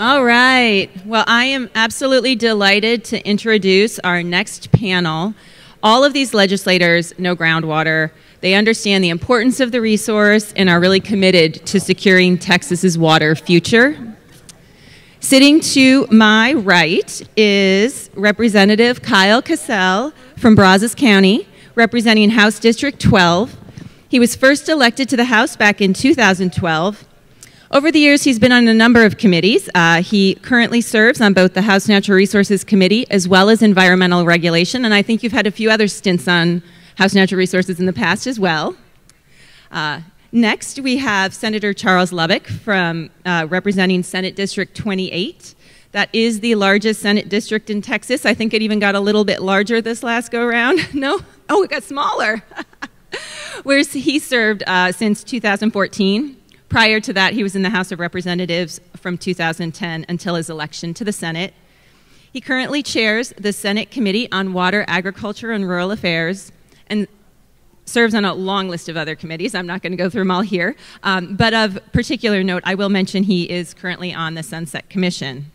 All right. Well, I am absolutely delighted to introduce our next panel. All of these legislators know groundwater. They understand the importance of the resource and are really committed to securing Texas's water future. Sitting to my right is Representative Kyle Kacal from Brazos County, representing House District 12. He was first elected to the House back in 2012 over the years, he's been on a number of committees. Uh, he currently serves on both the House Natural Resources Committee as well as Environmental Regulation, and I think you've had a few other stints on House Natural Resources in the past as well. Uh, next, we have Senator Charles Lubbock from uh, representing Senate District 28. That is the largest Senate district in Texas. I think it even got a little bit larger this last go round. no? Oh, it got smaller. Whereas he served uh, since 2014. Prior to that, he was in the House of Representatives from 2010 until his election to the Senate. He currently chairs the Senate Committee on Water, Agriculture, and Rural Affairs and serves on a long list of other committees. I'm not going to go through them all here. Um, but of particular note, I will mention he is currently on the Sunset Commission.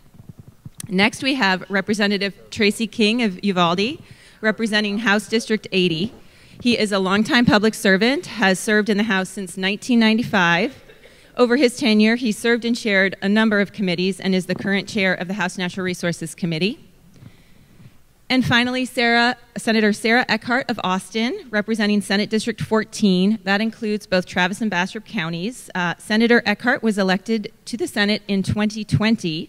Next, we have Representative Tracy King of Uvalde, representing House District 80. He is a longtime public servant, has served in the House since 1995, over his tenure, he served and chaired a number of committees and is the current chair of the House Natural Resources Committee. And finally, Sarah, Senator Sarah Eckhardt of Austin, representing Senate District 14. That includes both Travis and Bastrop counties. Uh, Senator Eckhardt was elected to the Senate in 2020.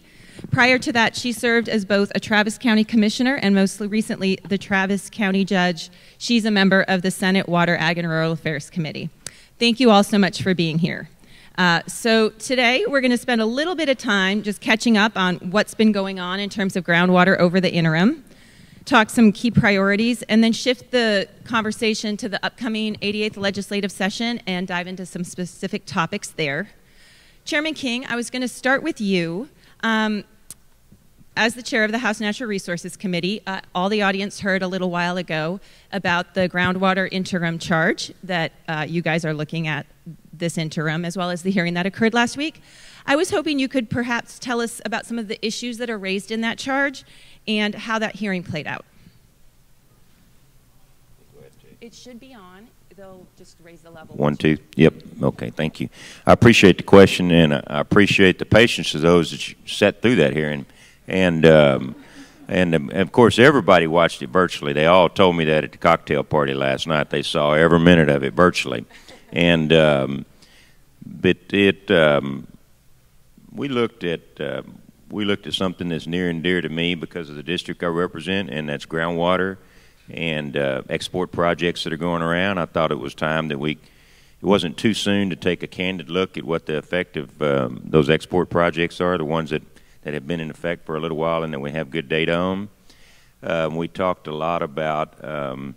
Prior to that, she served as both a Travis County Commissioner and most recently the Travis County Judge. She's a member of the Senate Water, Ag, and Rural Affairs Committee. Thank you all so much for being here. Uh, so today we're going to spend a little bit of time just catching up on what's been going on in terms of groundwater over the interim, talk some key priorities, and then shift the conversation to the upcoming 88th legislative session and dive into some specific topics there. Chairman King, I was going to start with you. Um, as the chair of the House Natural Resources Committee, uh, all the audience heard a little while ago about the groundwater interim charge that uh, you guys are looking at this interim, as well as the hearing that occurred last week. I was hoping you could perhaps tell us about some of the issues that are raised in that charge and how that hearing played out. It should be on. They'll just raise the level. One, two. Yep. Okay. Thank you. I appreciate the question, and I appreciate the patience of those that sat through that hearing, and um, and, um, of course everybody watched it virtually. They all told me that at the cocktail party last night. They saw every minute of it virtually and um, but it um, we looked at uh, we looked at something that's near and dear to me because of the district I represent, and that's groundwater and uh, export projects that are going around. I thought it was time that we it wasn't too soon to take a candid look at what the effect of um, those export projects are, the ones that, that have been in effect for a little while and that we have good data on. Um, we talked a lot about um,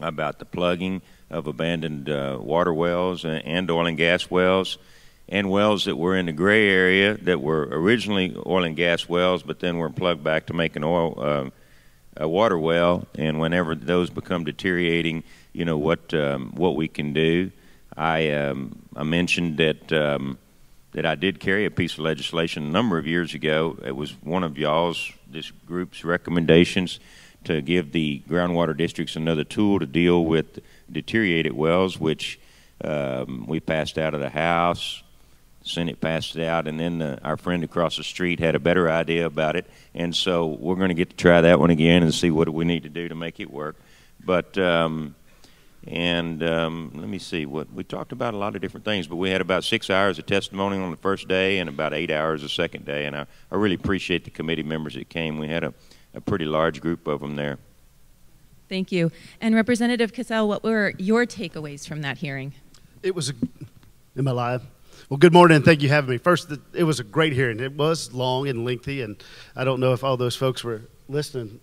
about the plugging of abandoned uh, water wells and oil and gas wells and wells that were in the gray area that were originally oil and gas wells but then were plugged back to make an oil uh, a water well. And whenever those become deteriorating you know what um, what we can do. I um, I mentioned that um, that I did carry a piece of legislation a number of years ago. It was one of y'all's this group's recommendations to give the groundwater districts another tool to deal with deteriorated wells, which um, we passed out of the House. Senate passed it out, and then the, our friend across the street had a better idea about it. And so we're going to get to try that one again and see what we need to do to make it work. But um, and um, let me see what we talked about a lot of different things. But we had about six hours of testimony on the first day and about eight hours the second day. And I, I really appreciate the committee members that came. We had a, a pretty large group of them there. Thank you. And Representative Kacal, what were your takeaways from that hearing? It was a, am I live? Well, good morning, and thank you for having me. First, it was a great hearing. It was long and lengthy, and I don't know if all those folks were listening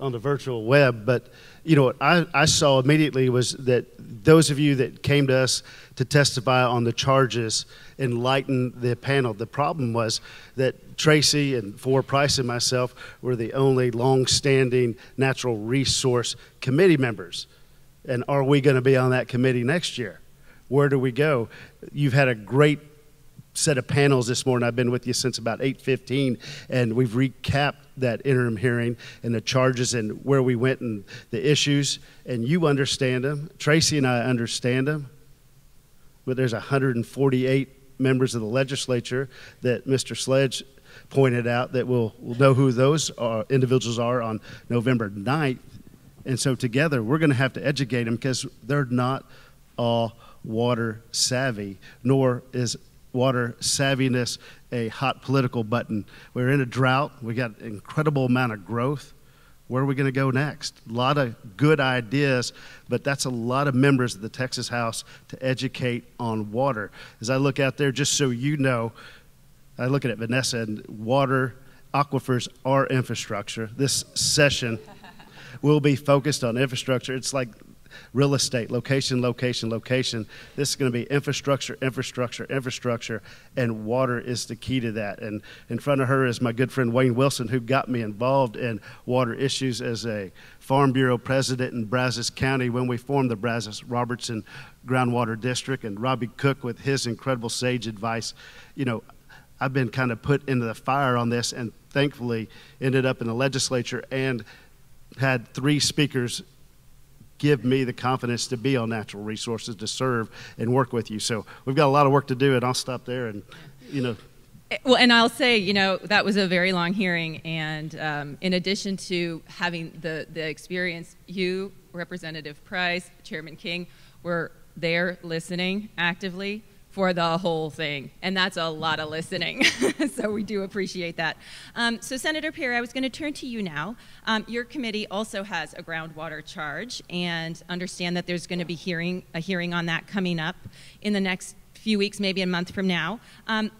on the virtual web, but you know what I, I saw immediately was that those of you that came to us to testify on the charges enlightened the panel. The problem was that Tracy and Four Price and myself were the only long-standing natural resource committee members. And are we going to be on that committee next year? Where do we go? You've had a great set of panels this morning. I've been with you since about 8:15, and we've recapped that interim hearing and the charges and where we went and the issues. And you understand them. Tracy and I understand them. But there's 148 members of the legislature that Mr. Sledge pointed out that we'll, we'll know who those are, individuals are on November 9th. And so together we're going to have to educate them because they're not all water savvy, nor is water savviness a hot political button. We're in a drought. We got an incredible amount of growth. Where are we going to go next? A lot of good ideas, but that's a lot of members of the Texas House to educate on water. As I look out there, just so you know, I look at it, Vanessa, and water aquifers are infrastructure. This session will be focused on infrastructure. It's like real estate, location, location, location. This is going to be infrastructure, infrastructure, infrastructure, and water is the key to that. And in front of her is my good friend Wayne Wilson, who got me involved in water issues as a Farm Bureau president in Brazos County when we formed the Brazos Robertson Groundwater District, and Robbie Cook with his incredible sage advice. You know, I've been kind of put into the fire on this, and thankfully ended up in the legislature and had three speakers give me the confidence to be on natural resources to serve and work with you. So we've got a lot of work to do, and I'll stop there and, you know. Well, and I'll say, you know, that was a very long hearing, and um, in addition to having the, the experience, you, Representative Price, Chairman King, were there listening actively for the whole thing. And that's a lot of listening. so we do appreciate that. Um, so, Senator Perry, I was going to turn to you now. Um, your committee also has a groundwater charge, and understand that there's going to be hearing a hearing on that coming up in the next few weeks, maybe a month from now. Um,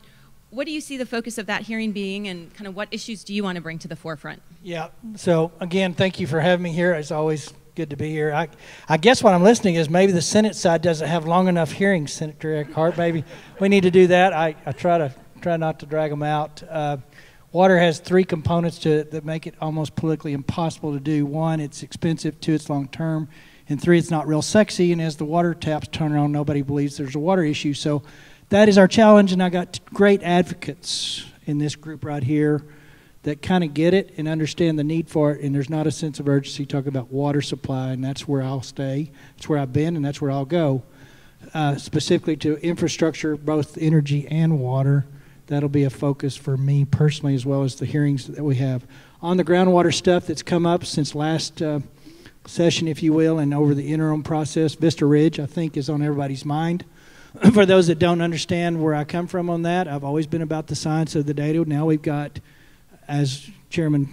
what do you see the focus of that hearing being, and kind of what issues do you want to bring to the forefront? Yeah. So again, thank you for having me here. It's always good to be here. I, I guess what I'm listening is maybe the Senate side doesn't have long enough hearings, Senator Eckhardt. Maybe we need to do that. I, I try to try not to drag them out. Uh, water has three components to it that make it almost politically impossible to do. One, it's expensive. Two, it's long term. And three, it's not real sexy. And as the water taps turn on, nobody believes there's a water issue. So that is our challenge. And I got great advocates in this group right here that kind of get it and understand the need for it, and there's not a sense of urgency talking about water supply, and that's where I'll stay. That's where I've been, and that's where I'll go. Uh, specifically to infrastructure, both energy and water, that'll be a focus for me personally, as well as the hearings that we have. On the groundwater stuff that's come up since last uh, session, if you will, and over the interim process, Vista Ridge, I think, is on everybody's mind. for those that don't understand where I come from on that, I've always been about the science of the data. Now we've got as Chairman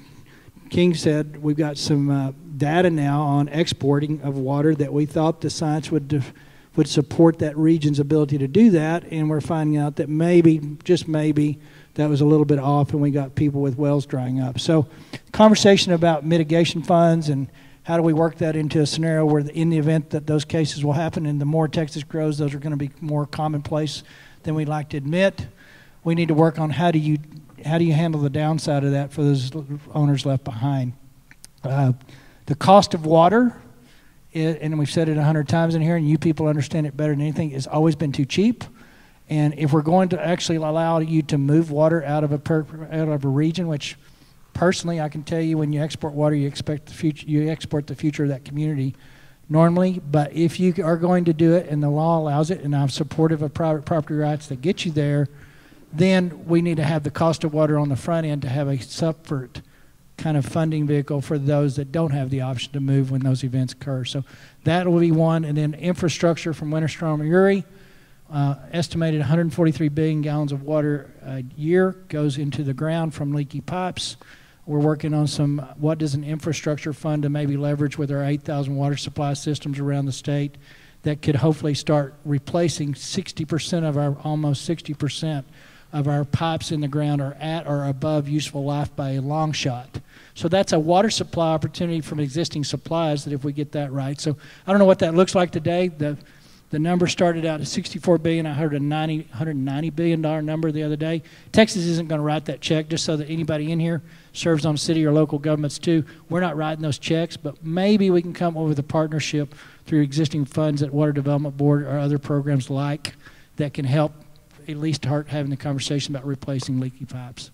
King said, we've got some uh, data now on exporting of water that we thought the science would would support that region's ability to do that, and we're finding out that maybe, just maybe, that was a little bit off, and we got people with wells drying up. So, conversation about mitigation funds and how do we work that into a scenario where, in the event that those cases will happen, and the more Texas grows, those are going to be more commonplace than we'd like to admit. We need to work on how do you how do you handle the downside of that for those owners left behind? Uh, the cost of water, it, and we've said it a hundred times in here, and you people understand it better than anything, has always been too cheap. And if we're going to actually allow you to move water out of a per, out of a region, which personally I can tell you, when you export water, you expect the future, you export the future of that community normally. But if you are going to do it, and the law allows it, and I'm supportive of private property rights that get you there then we need to have the cost of water on the front end to have a separate kind of funding vehicle for those that don't have the option to move when those events occur. So that will be one. And then infrastructure from Winter Storm Uri. Uh, estimated 143 billion gallons of water a year goes into the ground from leaky pipes. We're working on some what does an infrastructure fund to maybe leverage with our 8,000 water supply systems around the state that could hopefully start replacing 60% of our almost 60% of our pipes in the ground are at or above useful life by a long shot. So that's a water supply opportunity from existing supplies that if we get that right. So I don't know what that looks like today. The the number started out at 64 billion. I heard a 90, 190 billion dollar number the other day. Texas isn't going to write that check just so that anybody in here serves on city or local governments too. We're not writing those checks, but maybe we can come over the partnership through existing funds at Water Development Board or other programs like that can help at least start having the conversation about replacing leaky pipes.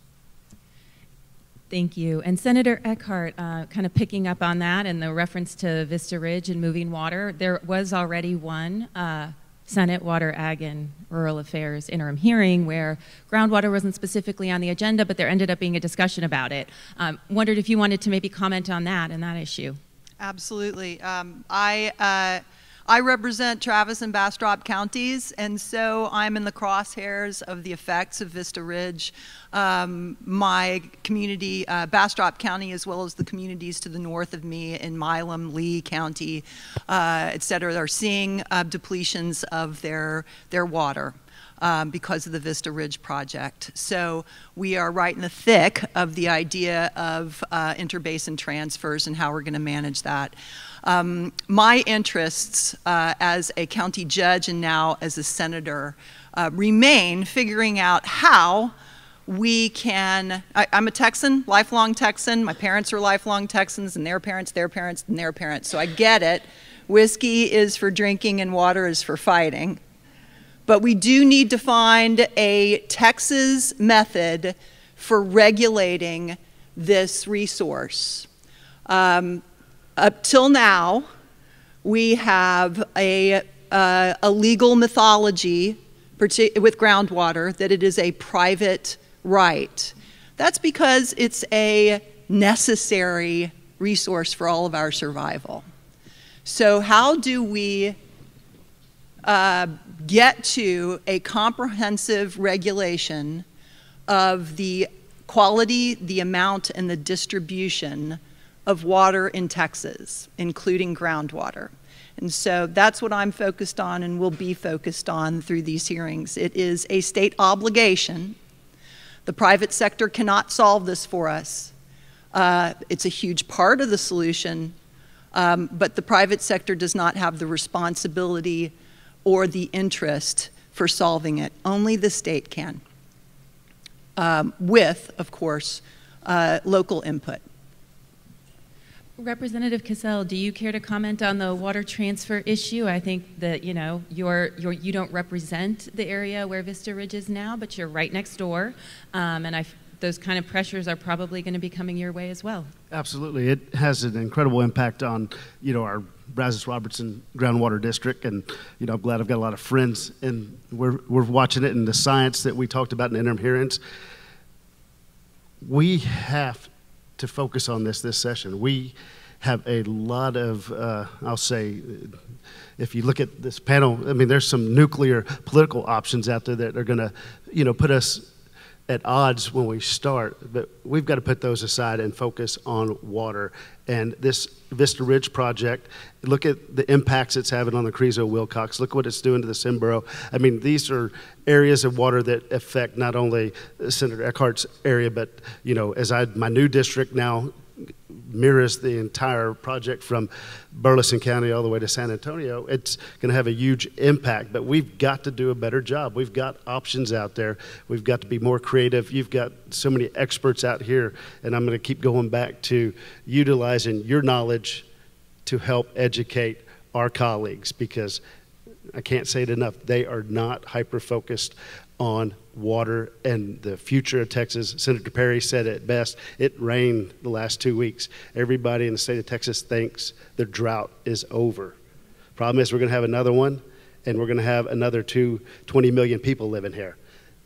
Thank you. And Senator Eckhardt, uh, kind of picking up on that and the reference to Vista Ridge and moving water, there was already one uh, Senate Water, Ag, and Rural Affairs interim hearing where groundwater wasn't specifically on the agenda, but there ended up being a discussion about it. Um, wondered if you wanted to maybe comment on that and that issue. Absolutely. Um, I. Uh, I represent Travis and Bastrop counties, and so I'm in the crosshairs of the effects of Vista Ridge. Um, my community, uh, Bastrop County, as well as the communities to the north of me in Milam, Lee County, uh, et cetera, are seeing uh, depletions of their, their water. Um, because of the Vista Ridge project. So we are right in the thick of the idea of uh, interbasin transfers and how we're going to manage that. Um, my interests uh, as a county judge and now as a senator uh, remain figuring out how we can. I, am a Texan, lifelong Texan. My parents are lifelong Texans, and their parents, their parents, and their parents. So I get it. Whiskey is for drinking, and water is for fighting. But we do need to find a Texas method for regulating this resource. Um, up till now, we have a, uh, a legal mythology with groundwater that it is a private right. That's because it's a necessary resource for all of our survival. So, how do we uh, get to a comprehensive regulation of the quality, the amount, and the distribution of water in Texas, including groundwater. And so that's what I'm focused on and will be focused on through these hearings. It is a state obligation. The private sector cannot solve this for us. Uh, it's a huge part of the solution, um, but the private sector does not have the responsibility or the interest for solving it. Only the state can, um, with, of course, uh, local input. Representative Kacal, do you care to comment on the water transfer issue? I think that you know you're, you're you don't represent the area where Vista Ridge is now, but you're right next door, um, and I, those kind of pressures are probably going to be coming your way as well. Absolutely, it has an incredible impact on you know our Brazos Robertson groundwater district, and you know I'm glad I've got a lot of friends, and we're we're watching it and the science that we talked about in interim hearings. We have to focus on this this session. We have a lot of, uh, I'll say, if you look at this panel, I mean, there's some nuclear political options out there that are going to, you know, put us at odds when we start, but we've got to put those aside and focus on water. And this Vista Ridge project, look at the impacts it's having on the Carrizo Wilcox. Look what it's doing to the Simsboro. I mean, these are areas of water that affect not only Senator Eckhardt's area, but you know, as I my new district now mirrors the entire project from Burleson County all the way to San Antonio, it's going to have a huge impact. But we've got to do a better job. We've got options out there. We've got to be more creative. You've got so many experts out here, and I'm going to keep going back to utilizing your knowledge to help educate our colleagues because I can't say it enough. They are not hyper focused on water and the future of Texas. Senator Perry said it best. It rained the last two weeks. Everybody in the state of Texas thinks the drought is over. Problem is, we're going to have another one, and we're going to have another two, 20 million people living here.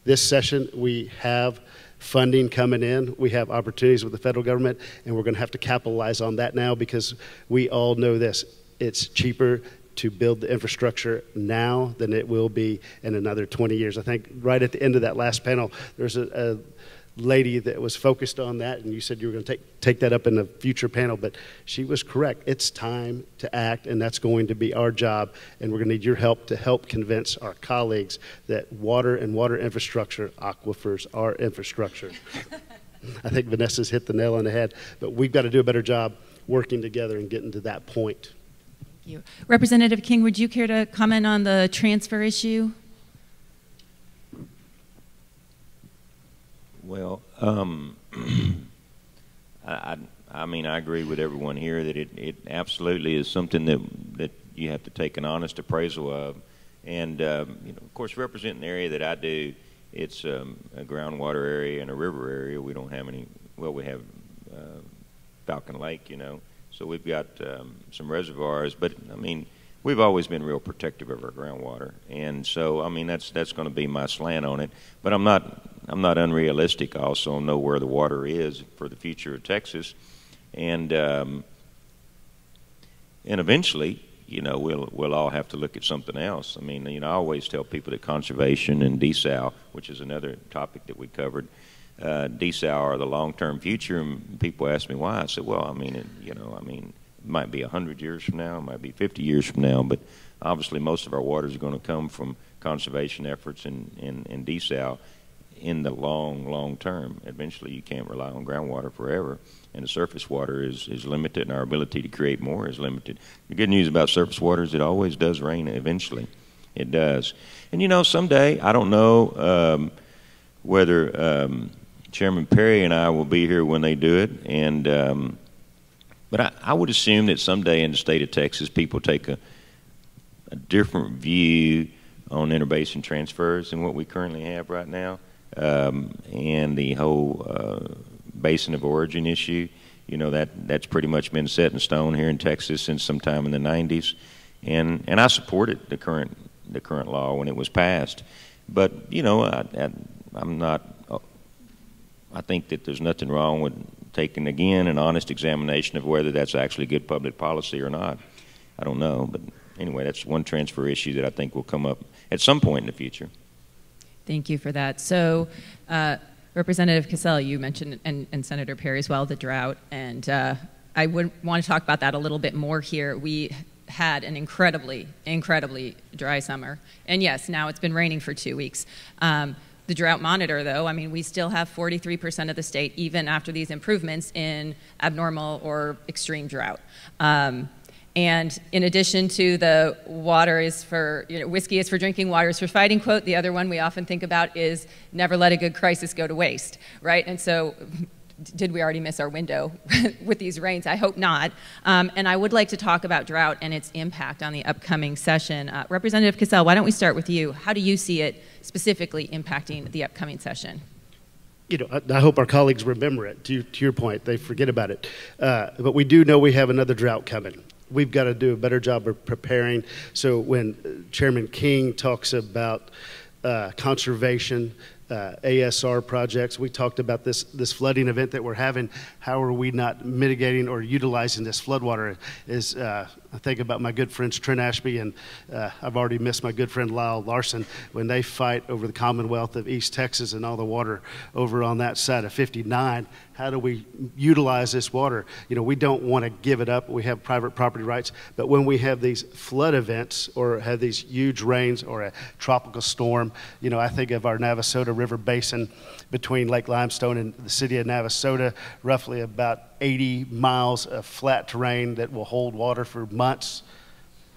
This session, we have funding coming in. We have opportunities with the federal government, and we're going to have to capitalize on that now because we all know this. It's cheaper to build the infrastructure now than it will be in another 20 years. I think right at the end of that last panel, there's a, a lady that was focused on that, and you said you were going to take, take that up in a future panel, but she was correct. It's time to act, and that's going to be our job, and we're going to need your help to help convince our colleagues that water and water infrastructure, aquifers, are infrastructure. I think Vanessa's hit the nail on the head, but we've got to do a better job working together and getting to that point you. Representative King, would you care to comment on the transfer issue? Well, um, I, I mean, I agree with everyone here that it, it absolutely is something that, that you have to take an honest appraisal of. And um, you know, of course, representing the area that I do, it's um, a groundwater area and a river area. We don't have any. Well, we have uh, Falcon Lake, you know, so we've got um, some reservoirs. But I mean, we've always been real protective of our groundwater, and so I mean that's that's going to be my slant on it. But I'm not I'm not unrealistic. I also know where the water is for the future of Texas, and um, and eventually, you know, we'll we'll all have to look at something else. I mean, you know, I always tell people that conservation and desal, which is another topic that we covered, uh, are the long-term future. And people ask me why. I said, well, I mean, it, you know, I mean, it might be hundred years from now, it might be fifty years from now, but obviously, most of our waters are going to come from conservation efforts and and, and desal in the long, long term. Eventually, you can't rely on groundwater forever and the surface water is, is limited, and our ability to create more is limited. The good news about surface water is it always does rain eventually. It does. And you know, someday, I don't know um, whether um, Chairman Perry and I will be here when they do it, and um, but I, I would assume that someday in the state of Texas, people take a, a different view on interbasin transfers than what we currently have right now, um, and the whole. Uh, basin of origin issue. You know that that's pretty much been set in stone here in Texas since sometime in the 90s, and and I supported the current the current law when it was passed. But you know I, I, I'm not. I think that there's nothing wrong with taking again an honest examination of whether that's actually good public policy or not. I don't know, but anyway, that's one transfer issue that I think will come up at some point in the future. Thank you for that. So. Uh, Representative Casella, you mentioned, and, and, Senator Perry as well, the drought, and uh, I would want to talk about that a little bit more here. We had an incredibly, incredibly dry summer, and yes, now it's been raining for two weeks. Um, the drought monitor, though, I mean, we still have 43% of the state, even after these improvements, in abnormal or extreme drought. Um, and in addition to the water is for, you know, whiskey is for drinking, water is for fighting quote, the other one we often think about is never let a good crisis go to waste, right? And so did we already miss our window with these rains? I hope not. Um, and I would like to talk about drought and its impact on the upcoming session. Uh, Representative Kacal, why don't we start with you? How do you see it specifically impacting the upcoming session? you know, I, I, hope our colleagues remember it. To, to, your point, they forget about it. Uh, but we do know we have another drought coming we've got to do a better job of preparing. So when Chairman King talks about uh, conservation, uh, ASR projects. We talked about this this flooding event that we're having. How are we not mitigating or utilizing this floodwater? Is uh, I think about my good friends Trent Ashby and uh, I've already missed my good friend Lyle Larson when they fight over the Commonwealth of East Texas and all the water over on that side of 59. How do we utilize this water? You know, we don't want to give it up. We have private property rights, but when we have these flood events or have these huge rains or a tropical storm, you know, I think of our Navasota River Basin between Lake Limestone and the city of Navasota, roughly about 80 miles of flat terrain that will hold water for months.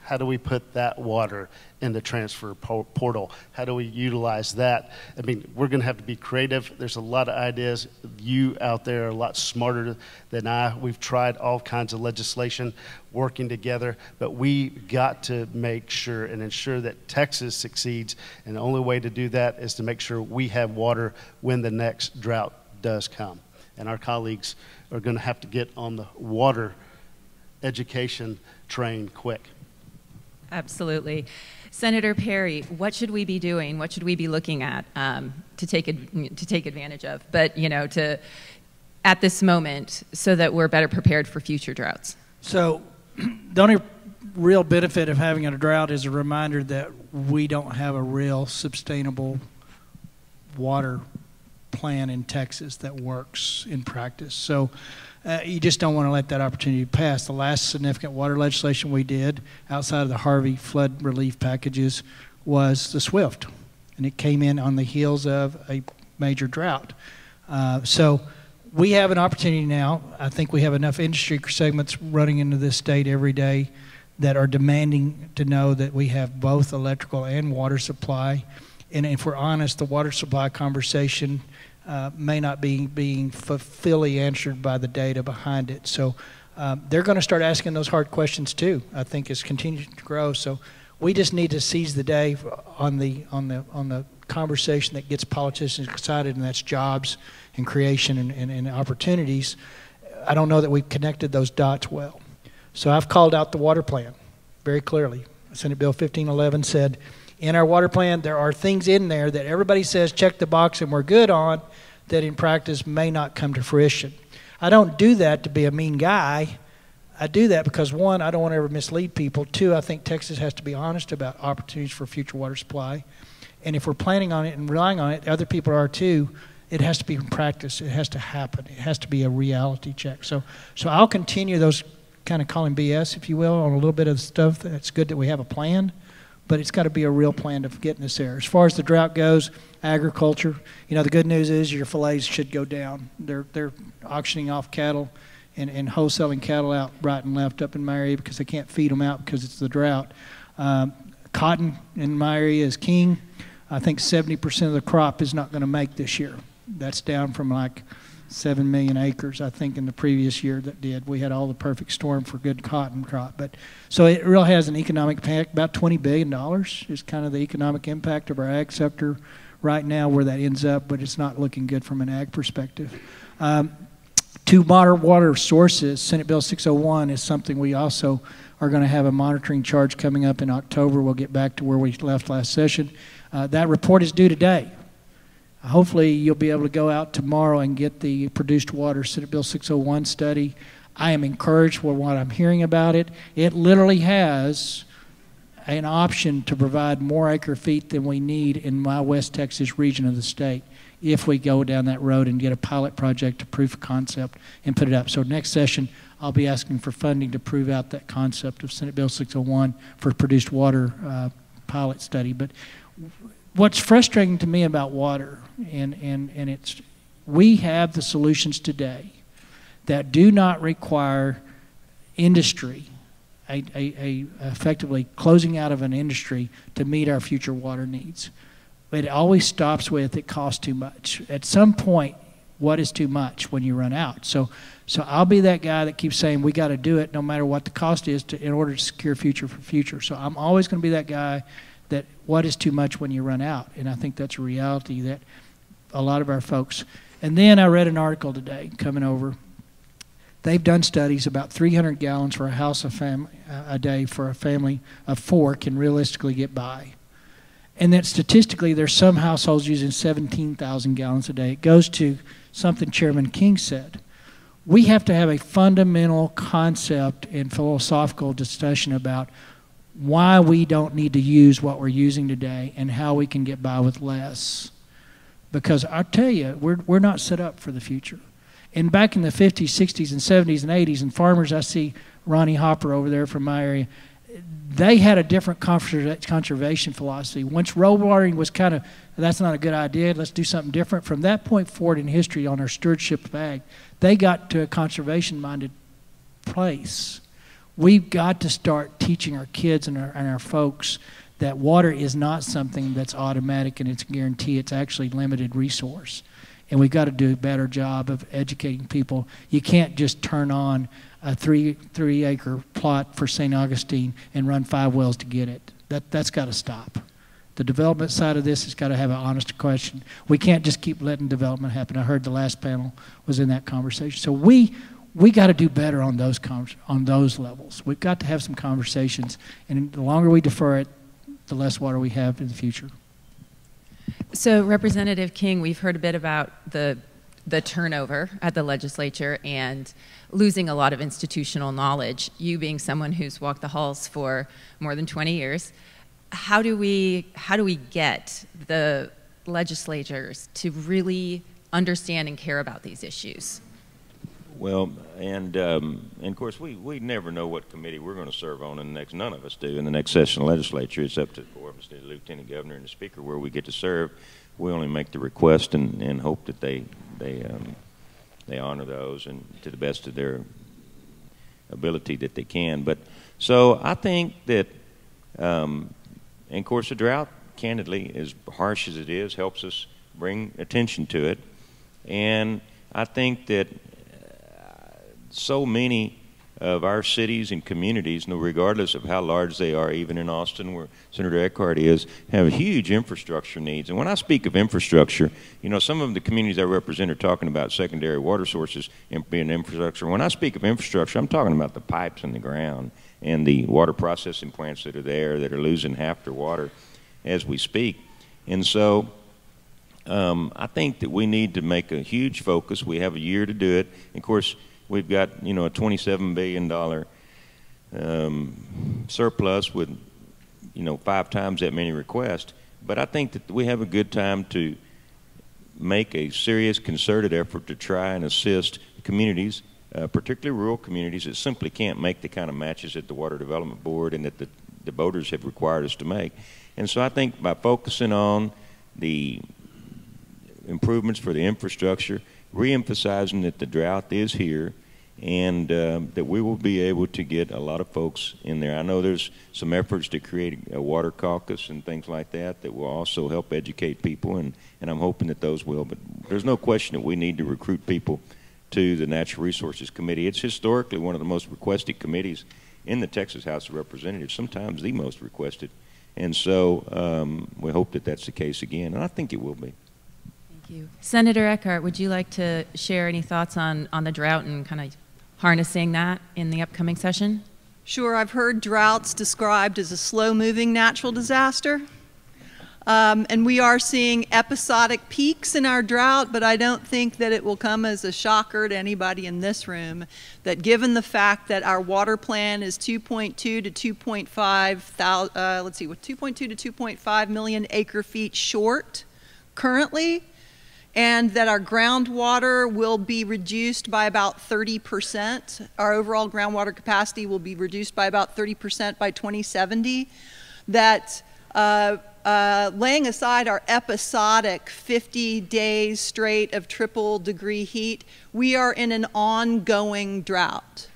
How do we put that water in the transfer portal? How do we utilize that? I mean, we're going to have to be creative. There's a lot of ideas. You out there are a lot smarter than I. We've tried all kinds of legislation working together, but we got to make sure and ensure that Texas succeeds. And the only way to do that is to make sure we have water when the next drought does come. And our colleagues are going to have to get on the water education train quick. Absolutely. Senator Perry, what should we be doing? What should we be looking at um, to take to take advantage of? But you know, to at this moment, so that we're better prepared for future droughts. So, the only real benefit of having a drought is a reminder that we don't have a real sustainable water plan in Texas that works in practice. So uh, you just don't want to let that opportunity pass. The last significant water legislation we did outside of the Harvey flood relief packages was the SWIFT, and it came in on the heels of a major drought. Uh, so we have an opportunity now. I think we have enough industry segments running into this state every day that are demanding to know that we have both electrical and water supply. And if we're honest, the water supply conversation uh, may not be being fully answered by the data behind it. So um, they're going to start asking those hard questions too. I think as continues to grow. So We just need to seize the day on the on the on the conversation that gets politicians excited, and that's jobs and creation and, and, and opportunities. I don't know that we've connected those dots well. So I've called out the water plan very clearly. Senate Bill 1511 said, in our water plan, there are things in there that everybody says check the box and we're good on that in practice may not come to fruition. I don't do that to be a mean guy. I do that because one, I don't want to ever mislead people. Two, I think Texas has to be honest about opportunities for future water supply. And if we're planning on it and relying on it, other people are too. It has to be in practice. It has to happen. It has to be a reality check. So, so I'll continue those kind of calling BS, if you will, on a little bit of stuff. It's good that we have a plan, but it's got to be a real plan of getting us there. As far as the drought goes, agriculture, you know, the good news is your fillets should go down. They're they're auctioning off cattle and, and wholesaling cattle out right and left up in my area because they can't feed them out because it's the drought. Um, cotton in my area is king. I think 70% of the crop is not going to make this year. That's down from like 7 million acres, I think, in the previous year that did. We had all the perfect storm for good cotton crop. But so it really has an economic impact. About $20 billion is kind of the economic impact of our ag sector right now where that ends up, but it's not looking good from an ag perspective. Um, two modern water sources, Senate Bill 601 is something we also are going to have a monitoring charge coming up in October. We'll get back to where we left last session. Uh, that report is due today. Hopefully, you'll be able to go out tomorrow and get the produced water Senate Bill 601 study. I am encouraged with what I'm hearing about it. It literally has an option to provide more acre feet than we need in my West Texas region of the state if we go down that road and get a pilot project to proof of concept and put it up. So next session, I'll be asking for funding to prove out that concept of Senate Bill 601 for produced water uh, pilot study. But what's frustrating to me about water, and, and, and it's we have the solutions today that do not require industry, a, a, a effectively closing out of an industry to meet our future water needs. But it always stops with it costs too much. At some point, what is too much when you run out? So, so I'll be that guy that keeps saying we got to do it no matter what the cost is to, in order to secure future for future. So I'm always going to be that guy that what is too much when you run out? And I think that's a reality that a lot of our folks. And then I read an article today coming over. They've done studies about 300 gallons for a house of fam- a day for a family of four can realistically get by. And that statistically, there's some households using 17,000 gallons a day. It goes to something Chairman King said. We have to have a fundamental concept and philosophical discussion about why we don't need to use what we're using today and how we can get by with less. Because I tell you, we're, we're not set up for the future. And back in the 50s, 60s, and 70s, and 80s, and farmers, I see Ronnie Hopper over there from my area, they had a different conservation philosophy. Once row watering was kind of, that's not a good idea, let's do something different. From that point forward in history on our stewardship of ag, they got to a conservation minded place we've got to start teaching our kids and our, and our folks that water is not something that's automatic and it's a guarantee. It's actually limited resource. And we've got to do a better job of educating people. You can't just turn on a three, three acre plot for St. Augustine and run five wells to get it. That, that's got to stop. The development side of this has got to have an honest question. We can't just keep letting development happen. I heard the last panel was in that conversation. So we, we got to do better on those on those levels. We've got to have some conversations, and the longer we defer it, the less water we have in the future. So, Representative King, we've heard a bit about the the turnover at the legislature and losing a lot of institutional knowledge. You being someone who's walked the halls for more than 20 years, how do we how do we get the legislators to really understand and care about these issues? Well, and um, and of course we, we never know what committee we're going to serve on in the next. None of us do in the next session of the legislature. It's up to the lieutenant governor and the speaker where we get to serve. We only make the request and, and hope that they they um, they honor those and to the best of their ability that they can. But so I think that, um, and of course, the drought, candidly, as harsh as it is, helps us bring attention to it. And I think that so many of our cities and communities, regardless of how large they are, even in Austin, where Senator Eckhardt is, have huge infrastructure needs. And when I speak of infrastructure, you know, some of the communities I represent are talking about secondary water sources being infrastructure. When I speak of infrastructure, I'm talking about the pipes in the ground and the water processing plants that are there that are losing half their water as we speak. And so um, I think that we need to make a huge focus. We have a year to do it. Of course, we've got you know a 27 billion dollar um, surplus with you know five times that many requests. But I think that we have a good time to make a serious concerted effort to try and assist communities, uh, particularly rural communities that simply can't make the kind of matches that the Water Development Board and that the, the voters have required us to make. And so I think by focusing on the improvements for the infrastructure, reemphasizing that the drought is here and uh, that we will be able to get a lot of folks in there. I know there's some efforts to create a water caucus and things like that that will also help educate people, and, and I'm hoping that those will. But there's no question that we need to recruit people to the Natural Resources Committee. It's historically one of the most requested committees in the Texas House of Representatives, sometimes the most requested. And so um, we hope that that's the case again, and I think it will be you. Senator Eckhardt, would you like to share any thoughts on, on the drought and kind of harnessing that in the upcoming session? Sure, I've heard droughts described as a slow moving natural disaster. Um, and we are seeing episodic peaks in our drought, but I don't think that it will come as a shocker to anybody in this room that given the fact that our water plan is 2.2 to 2.5, uh, let's see, 2.2 to 2.5 million acre feet short currently, and that our groundwater will be reduced by about 30%. Our overall groundwater capacity will be reduced by about 30% by 2070. That uh, uh, laying aside our episodic 50 days straight of triple degree heat, we are in an ongoing drought.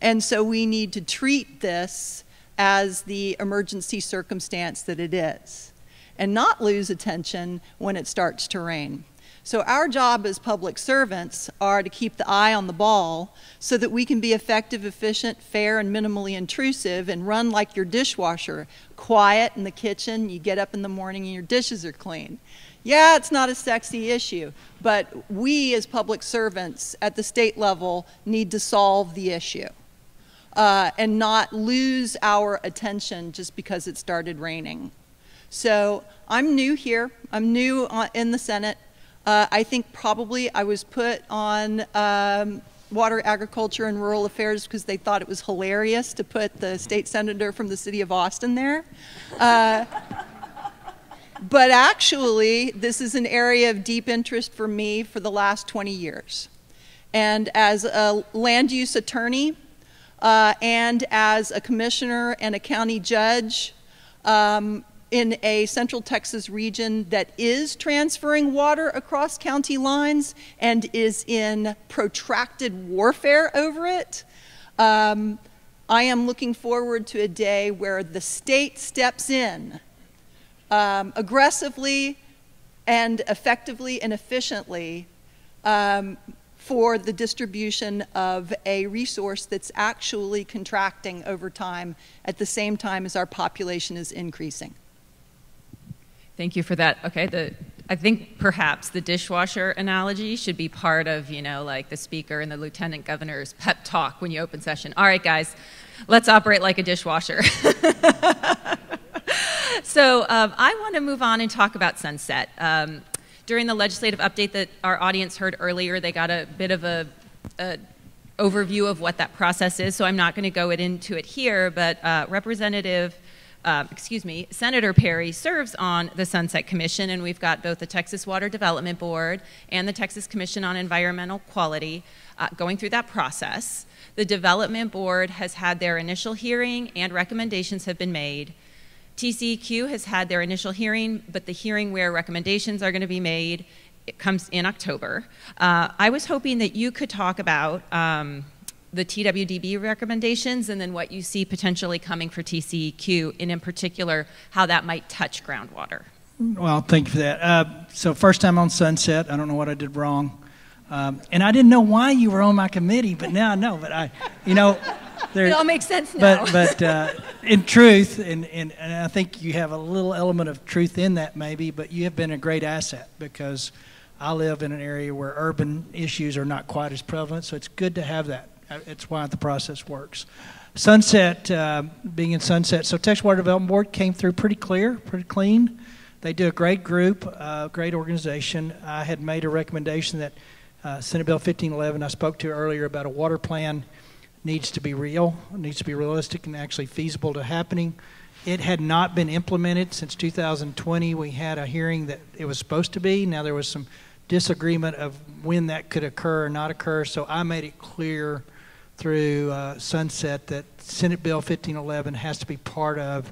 And so we need to treat this as the emergency circumstance that it is and not lose attention when it starts to rain. So our job as public servants are to keep the eye on the ball so that we can be effective, efficient, fair, and minimally intrusive and run like your dishwasher, quiet in the kitchen, you get up in the morning and your dishes are clean. Yeah, it's not a sexy issue, but we as public servants at the state level need to solve the issue. Uh, and not lose our attention just because it started raining. So I'm new here. I'm new in the Senate. Uh, I think probably I was put on um, water, agriculture, and rural affairs because they thought it was hilarious to put the state senator from the city of Austin there. Uh, but actually, this is an area of deep interest for me for the last 20 years. And as a land use attorney, uh, and as a commissioner and a county judge, um, in a central Texas region that is transferring water across county lines and is in protracted warfare over it. Um, I am looking forward to a day where the state steps in um, aggressively and effectively and efficiently um, for the distribution of a resource that's actually contracting over time at the same time as our population is increasing. Thank you for that. Okay, the I think perhaps the dishwasher analogy should be part of, you know, like the speaker and the lieutenant governor's pep talk when you open session. All right, guys, let's operate like a dishwasher. so um, I want to move on and talk about sunset. Um, during the legislative update that our audience heard earlier, they got a bit of a, a overview of what that process is. So I'm not going to go into it here, but uh, Representative uh, excuse me, Senator Perry serves on the Sunset Commission, and we've got both the Texas Water Development Board and the Texas Commission on Environmental Quality uh, going through that process. The Development Board has had their initial hearing and recommendations have been made. TCEQ has had their initial hearing, but the hearing where recommendations are going to be made it comes in October. Uh, I was hoping that you could talk about um, the TWDB recommendations and then what you see potentially coming for TCEQ, and in particular, how that might touch groundwater. Well, thank you for that. Uh, so, first time on Sunset, I don't know what I did wrong. Um, and I didn't know why you were on my committee, but now I know. But I, you know, there, it all makes sense now. But, but uh, in truth, and, and, and I think you have a little element of truth in that maybe, but you have been a great asset because I live in an area where urban issues are not quite as prevalent, so it's good to have that. It's why the process works. Sunset, uh, being in Sunset, so Texas Water Development Board came through pretty clear, pretty clean. They do a great group, uh, great organization. I had made a recommendation that uh, Senate Bill 1511 I spoke to earlier about a water plan needs to be real, needs to be realistic and actually feasible to happening. It had not been implemented since 2020. We had a hearing that it was supposed to be. Now there was some disagreement of when that could occur or not occur. So I made it clear through uh, Sunset that Senate Bill 1511 has to be part of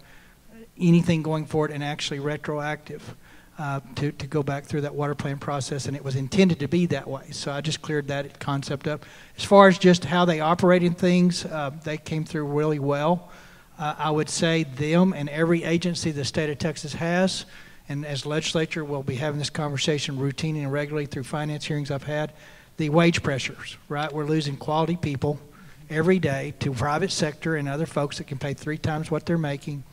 anything going forward and actually retroactive uh, to, to go back through that water plan process, and it was intended to be that way. So I just cleared that concept up. As far as just how they operate in things, uh, they came through really well. Uh, I would say them and every agency the state of Texas has, and as legislature, we'll be having this conversation routinely and regularly through finance hearings I've had. The wage pressures, right? We're losing quality people every day to private sector and other folks that can pay three times what they're making.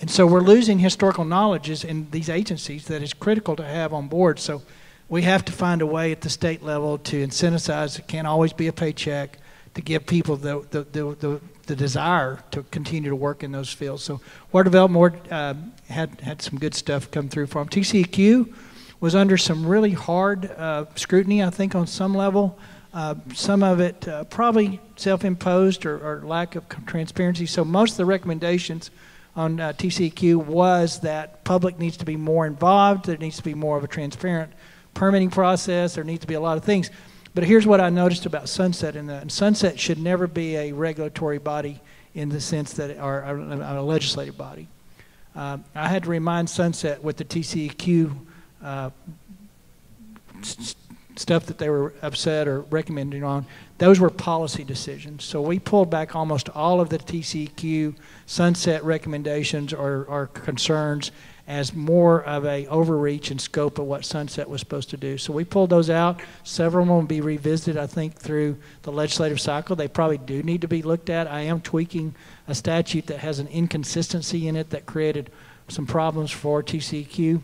And so we're losing historical knowledges in these agencies that is critical to have on board. So we have to find a way at the state level to incentivize. It can't always be a paycheck to give people the, the, the, the, the desire to continue to work in those fields. So Water Development uh, had, had some good stuff come through from TCEQ was under some really hard uh, scrutiny, I think, on some level. Uh, some of it uh, probably self-imposed or, or, lack of transparency. So most of the recommendations on uh, TCEQ was that public needs to be more involved. There needs to be more of a transparent permitting process. There needs to be a lot of things. But here's what I noticed about Sunset, and, and Sunset should never be a regulatory body in the sense that, or a, a legislative body. Uh, I had to remind Sunset with the TCEQ uh, stuff that they were upset or recommending on, those were policy decisions. So we pulled back almost all of the TCQ sunset recommendations or, or concerns as more of a overreach and scope of what Sunset was supposed to do. So we pulled those out. Several of them will be revisited, I think, through the legislative cycle. They probably do need to be looked at. I am tweaking a statute that has an inconsistency in it that created some problems for TCQ.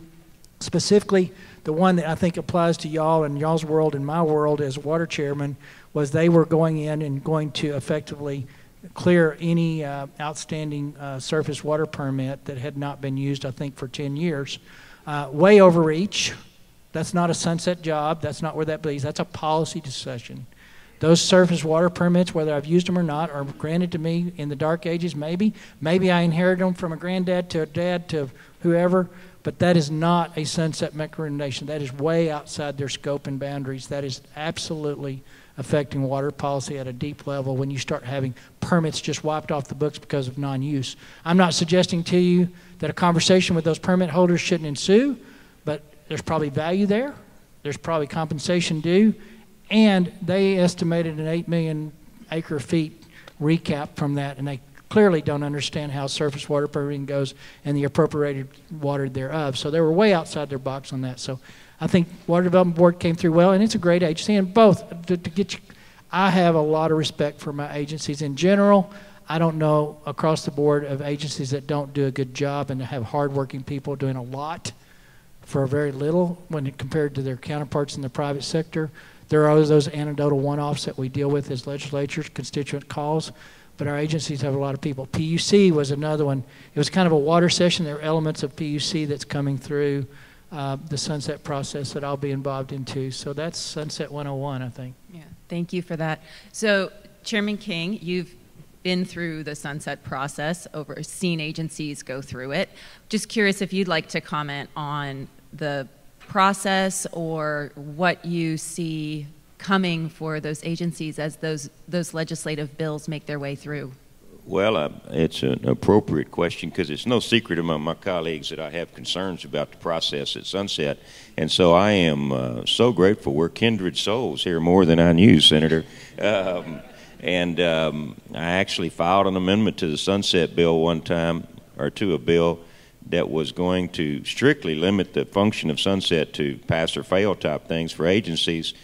Specifically, the one that I think applies to y'all and y'all's world and my world as water chairman was they were going in and going to effectively clear any uh, outstanding uh, surface water permit that had not been used, I think, for 10 years. Uh, way overreach. That's not a sunset job. That's not where that belongs. That's a policy decision. Those surface water permits, whether I've used them or not, are granted to me in the dark ages, maybe. Maybe I inherited them from a granddad to a dad to whoever, but that is not a sunset recommendation. That is way outside their scope and boundaries. That is absolutely affecting water policy at a deep level when you start having permits just wiped off the books because of non use. I'm not suggesting to you that a conversation with those permit holders shouldn't ensue, but there's probably value there, there's probably compensation due, and they estimated an 8 million acre feet recap from that, and they clearly don't understand how surface water permitting goes and the appropriated water thereof. So they were way outside their box on that. So I think Water Development Board came through well, and it's a great agency. And both, to, to get you, I have a lot of respect for my agencies in general. I don't know across the board of agencies that don't do a good job and have hardworking people doing a lot for very little when compared to their counterparts in the private sector. There are those anecdotal one-offs that we deal with as legislatures, constituent calls, but our agencies have a lot of people. PUC was another one. It was kind of a water session. There are elements of PUC that's coming through uh, the sunset process that I'll be involved in too. So that's Sunset 101, I think. Yeah, thank you for that. So, Chairman King, you've been through the sunset process, over seen agencies go through it. Just curious if you'd like to comment on the process or what you see coming for those agencies as those those legislative bills make their way through. Well, uh, it's an appropriate question because it's no secret among my colleagues that I have concerns about the process at Sunset. And so I am uh, so grateful. We're kindred souls here more than I knew, Senator. Um, and um, I actually filed an amendment to the Sunset Bill one time, or to a bill that was going to strictly limit the function of Sunset to pass or fail type things for agencies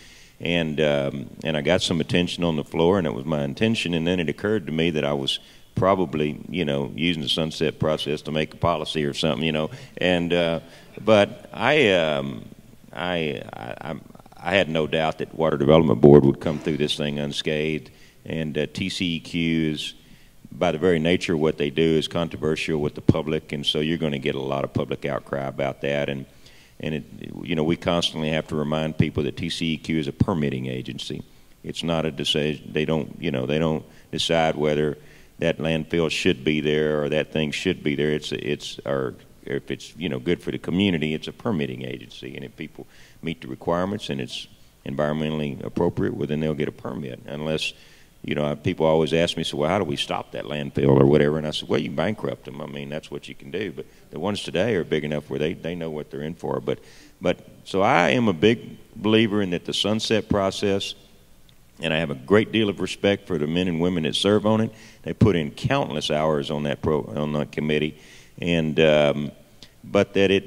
and um, and I got some attention on the floor, and it was my intention. And then it occurred to me that I was probably, you know, using the sunset process to make a policy or something, you know. And uh, but I, um, I, I, I had no doubt that Water Development Board would come through this thing unscathed, and uh, TCEQ is. By the very nature of what they do, is controversial with the public, and so you're going to get a lot of public outcry about that. And and it, you know, we constantly have to remind people that TCEQ is a permitting agency. It's not a decision. They don't, you know, they don't decide whether that landfill should be there or that thing should be there. It's it's or if it's you know good for the community, it's a permitting agency, and if people meet the requirements and it's environmentally appropriate, well then they'll get a permit. Unless you know, people always ask me, so well, how do we stop that landfill or whatever? And I said, well, you bankrupt them. I mean, that's what you can do. But the ones today are big enough where they, they know what they're in for. But, but so I am a big believer in that the sunset process, and I have a great deal of respect for the men and women that serve on it. They put in countless hours on that pro, on that committee, and um, but that it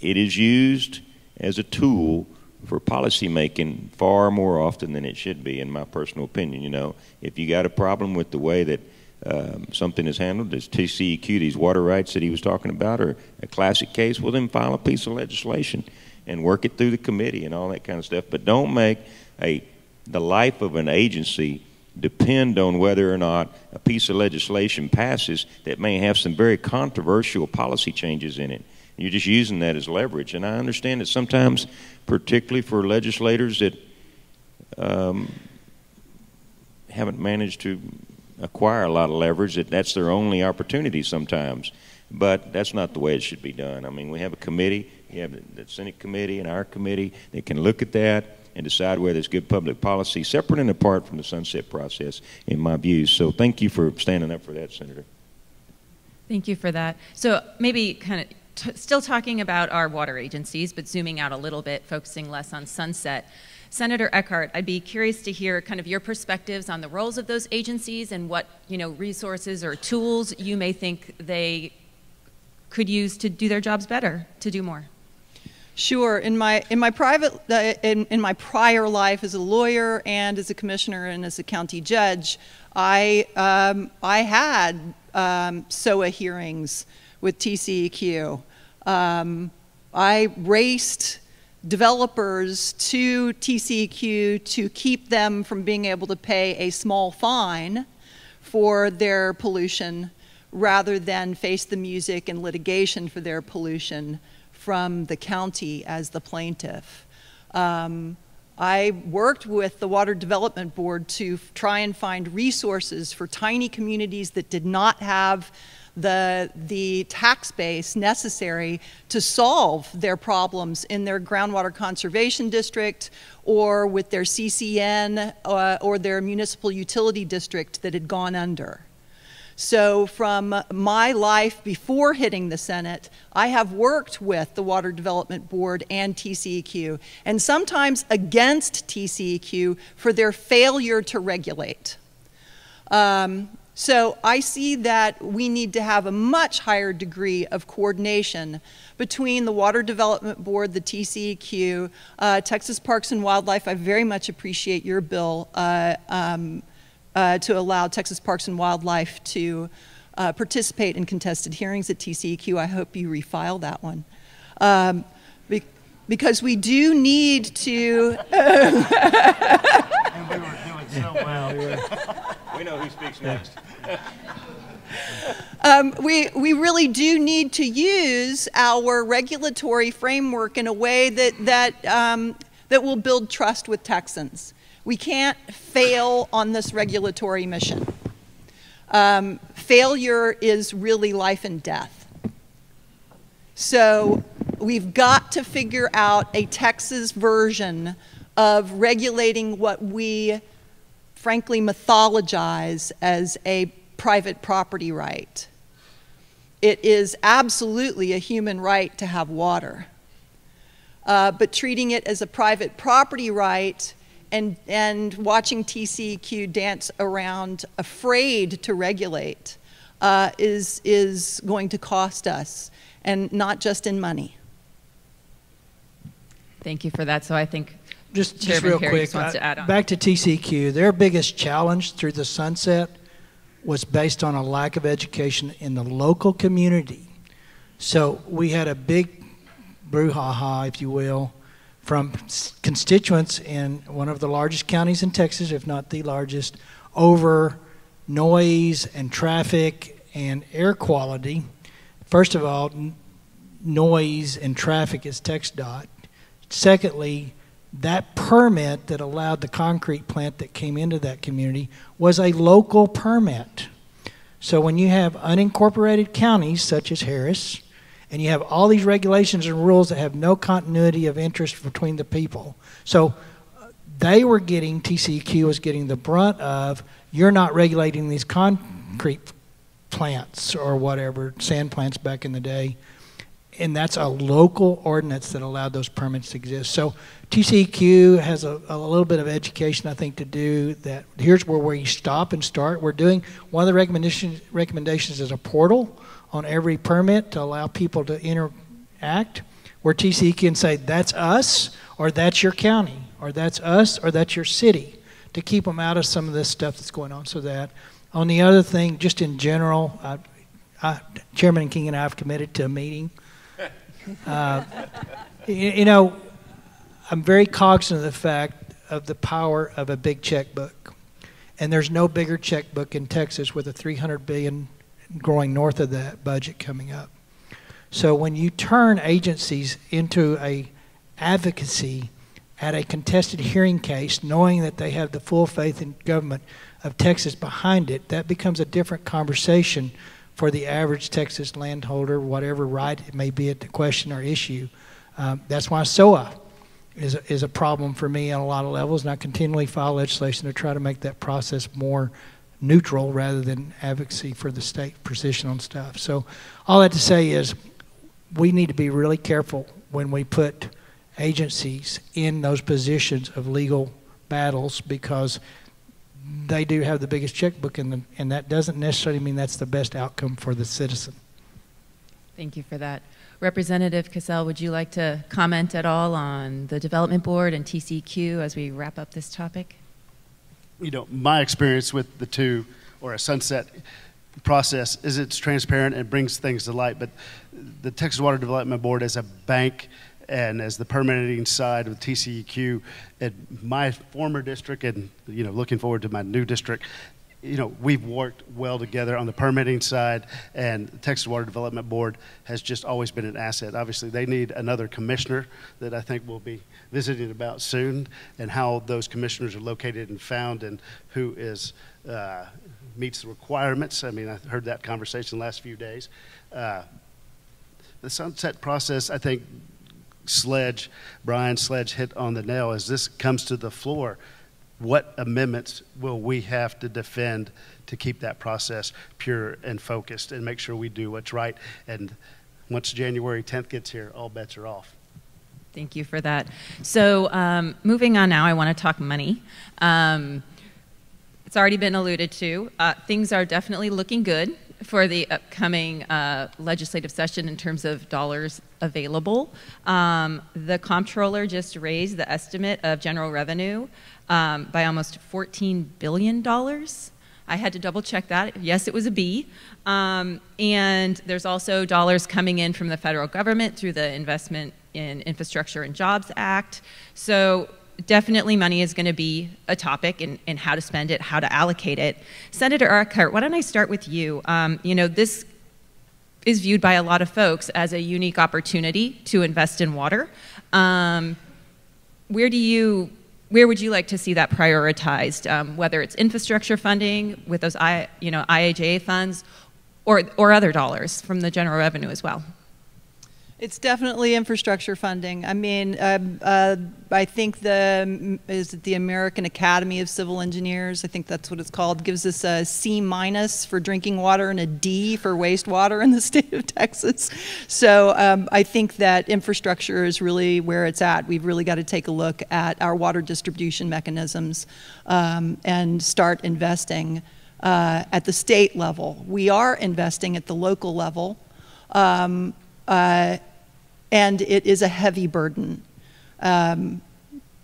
it is used as a tool for policy making far more often than it should be, in my personal opinion. You know, if you got a problem with the way that um, something is handled, as TCEQ, these water rights that he was talking about, or a classic case, well, then file a piece of legislation and work it through the committee and all that kind of stuff. But don't make a the life of an agency depend on whether or not a piece of legislation passes that may have some very controversial policy changes in it. You're just using that as leverage. And I understand that sometimes, particularly for legislators that um, haven't managed to acquire a lot of leverage, that that's their only opportunity sometimes. But that's not the way it should be done. I mean, we have a committee, you have the Senate committee and our committee that can look at that and decide whether it's good public policy, separate and apart from the sunset process, in my views. So thank you for standing up for that, Senator. Thank you for that. So maybe kind of still talking about our water agencies, but zooming out a little bit, focusing less on sunset. Senator Eckhardt, I'd be curious to hear kind of your perspectives on the roles of those agencies and what you know resources or tools you may think they could use to do their jobs better, to do more. Sure. In my in my private uh, in in my prior life as a lawyer and as a commissioner and as a county judge, I um, I had um, SOAH hearings with TCEQ. Um, I raced developers to TCEQ to keep them from being able to pay a small fine for their pollution rather than face the music and litigation for their pollution from the county as the plaintiff. Um, I worked with the Water Development Board to try and find resources for tiny communities that did not have the, the tax base necessary to solve their problems in their groundwater conservation district or with their CCN uh, or their municipal utility district that had gone under. So, from my life before hitting the Senate, I have worked with the Water Development Board and TCEQ, and sometimes against TCEQ for their failure to regulate. Um, so I see that we need to have a much higher degree of coordination between the Water Development Board, the TCEQ, uh, Texas Parks and Wildlife. I very much appreciate your bill uh, um, uh, to allow Texas Parks and Wildlife to uh, participate in contested hearings at TCEQ. I hope you refile that one. Um, be because we do need to. we were well. we know who speaks next. Um, we, we really do need to use our regulatory framework in a way that, that, um, that will build trust with Texans. We can't fail on this regulatory mission. Um, failure is really life and death. So we've got to figure out a Texas version of regulating what we frankly mythologize as a private property right. It is absolutely a human right to have water. Uh, but treating it as a private property right and, and watching TCEQ dance around afraid to regulate uh, is, is going to cost us, and not just in money. Thank you for that. So I think just, just real Perry quick, just to back to TCQ. Their biggest challenge through the sunset was based on a lack of education in the local community. So we had a big brouhaha, if you will, from constituents in one of the largest counties in Texas, if not the largest, over noise and traffic and air quality. First of all, n- noise and traffic is TxDOT. Secondly, that permit that allowed the concrete plant that came into that community was a local permit. So when you have unincorporated counties such as Harris, and you have all these regulations and rules that have no continuity of interest between the people. So uh, they were getting, TCQ was getting the brunt of, you're not regulating these concrete plants or whatever, sand plants back in the day. And that's a local ordinance that allowed those permits to exist. So TCQ has a, a little bit of education, I think, to do that. Here's where we stop and start. We're doing, one of the recommendations, recommendations is a portal on every permit to allow people to interact, where TCE can say, that's us, or that's your county, or that's us, or that's your city, to keep them out of some of this stuff that's going on. So that, on the other thing, just in general, I, I, Chairman King and I have committed to a meeting. Uh, you, you know, I'm very cognizant of the fact of the power of a big checkbook. And there's no bigger checkbook in Texas with a 300 billion growing north of that budget coming up. So when you turn agencies into a advocacy at a contested hearing case, knowing that they have the full faith in government of Texas behind it, that becomes a different conversation for the average Texas landholder, whatever right it may be at the question or issue. Um, that's why SOAH is a, is a problem for me on a lot of levels, and I continually file legislation to try to make that process more neutral rather than advocacy for the state position on stuff. So, all that to say is, we need to be really careful when we put agencies in those positions of legal battles because they do have the biggest checkbook in them, and that doesn't necessarily mean that's the best outcome for the citizen. Thank you for that. Representative Kacal, would you like to comment at all on the Development Board and TCQ as we wrap up this topic? you know, my experience with the two or a sunset process is it's transparent and brings things to light. But the Texas Water Development Board, is a bank and as the permitting side of TCEQ, at my former district, and you know, looking forward to my new district, you know, we've worked well together on the permitting side, and the Texas Water Development Board has just always been an asset. Obviously, they need another commissioner that I think we'll be visiting about soon, and how those commissioners are located and found, and who is uh, meets the requirements. I mean, I heard that conversation last few days. Uh, the sunset process, I think, Sledge, Brian Sledge hit on the nail. As this comes to the floor, what amendments will we have to defend to keep that process pure and focused and make sure we do what's right? And once January 10th gets here, all bets are off. Thank you for that. So, um, moving on now, I want to talk money. Um, it's already been alluded to. Uh, things are definitely looking good for the upcoming uh, legislative session in terms of dollars available. Um, the comptroller just raised the estimate of general revenue um, by almost $14 billion. I had to double check that. Yes, it was a B. Um, and there's also dollars coming in from the federal government through the Investment in Infrastructure and Jobs Act. So definitely money is going to be a topic and, and how to spend it, how to allocate it. Senator Eckhardt, why don't I start with you? Um, you know, this is viewed by a lot of folks as a unique opportunity to invest in water. Um, where do you where would you like to see that prioritized? Um, whether it's infrastructure funding with those I, you know IIJA funds, or or other dollars from the general revenue as well. It's definitely infrastructure funding. I mean, uh, uh, I think the is it the American Academy of Civil Engineers. I think that's what it's called. Gives us a C minus for drinking water and a D for wastewater in the state of Texas. So um, I think that infrastructure is really where it's at. We've really got to take a look at our water distribution mechanisms um, and start investing uh, at the state level. We are investing at the local level. Um, uh, and it is a heavy burden. Um,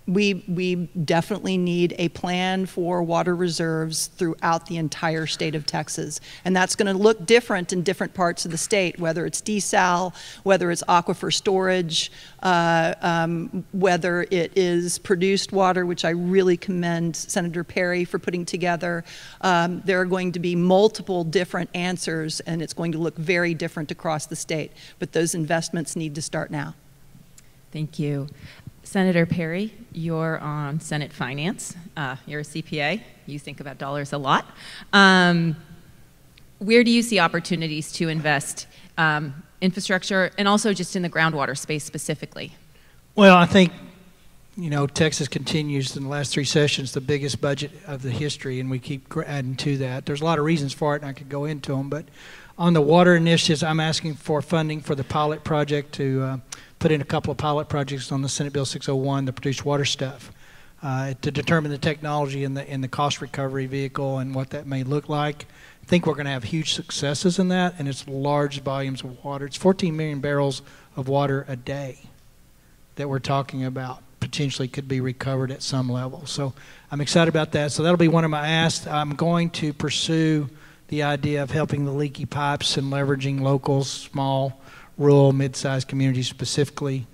we, we definitely need a plan for water reserves throughout the entire state of Texas. And that's going to look different in different parts of the state, whether it's desal, whether it's aquifer storage, uh, um, whether it is produced water, which I really commend Senator Perry for putting together. Um, there are going to be multiple different answers, and it's going to look very different across the state. But those investments need to start now. Thank you. Senator Perry, you're on Senate Finance. Uh, you're a CPA. You think about dollars a lot. Um, where do you see opportunities to invest um, infrastructure and also just in the groundwater space specifically? Well, I think you know Texas continues in the last three sessions the biggest budget of the history, and we keep adding to that. There's a lot of reasons for it, and I could go into them. But on the water initiatives, I'm asking for funding for the pilot project to uh, put in a couple of pilot projects on the Senate Bill 601, the produced water stuff, uh, to determine the technology and the, and the cost recovery vehicle and what that may look like. I think we're going to have huge successes in that, and it's large volumes of water. It's 14 million barrels of water a day that we're talking about potentially could be recovered at some level. So I'm excited about that. So that'll be one of my asks. I'm going to pursue the idea of helping the leaky pipes and leveraging local small rural, mid-sized communities specifically.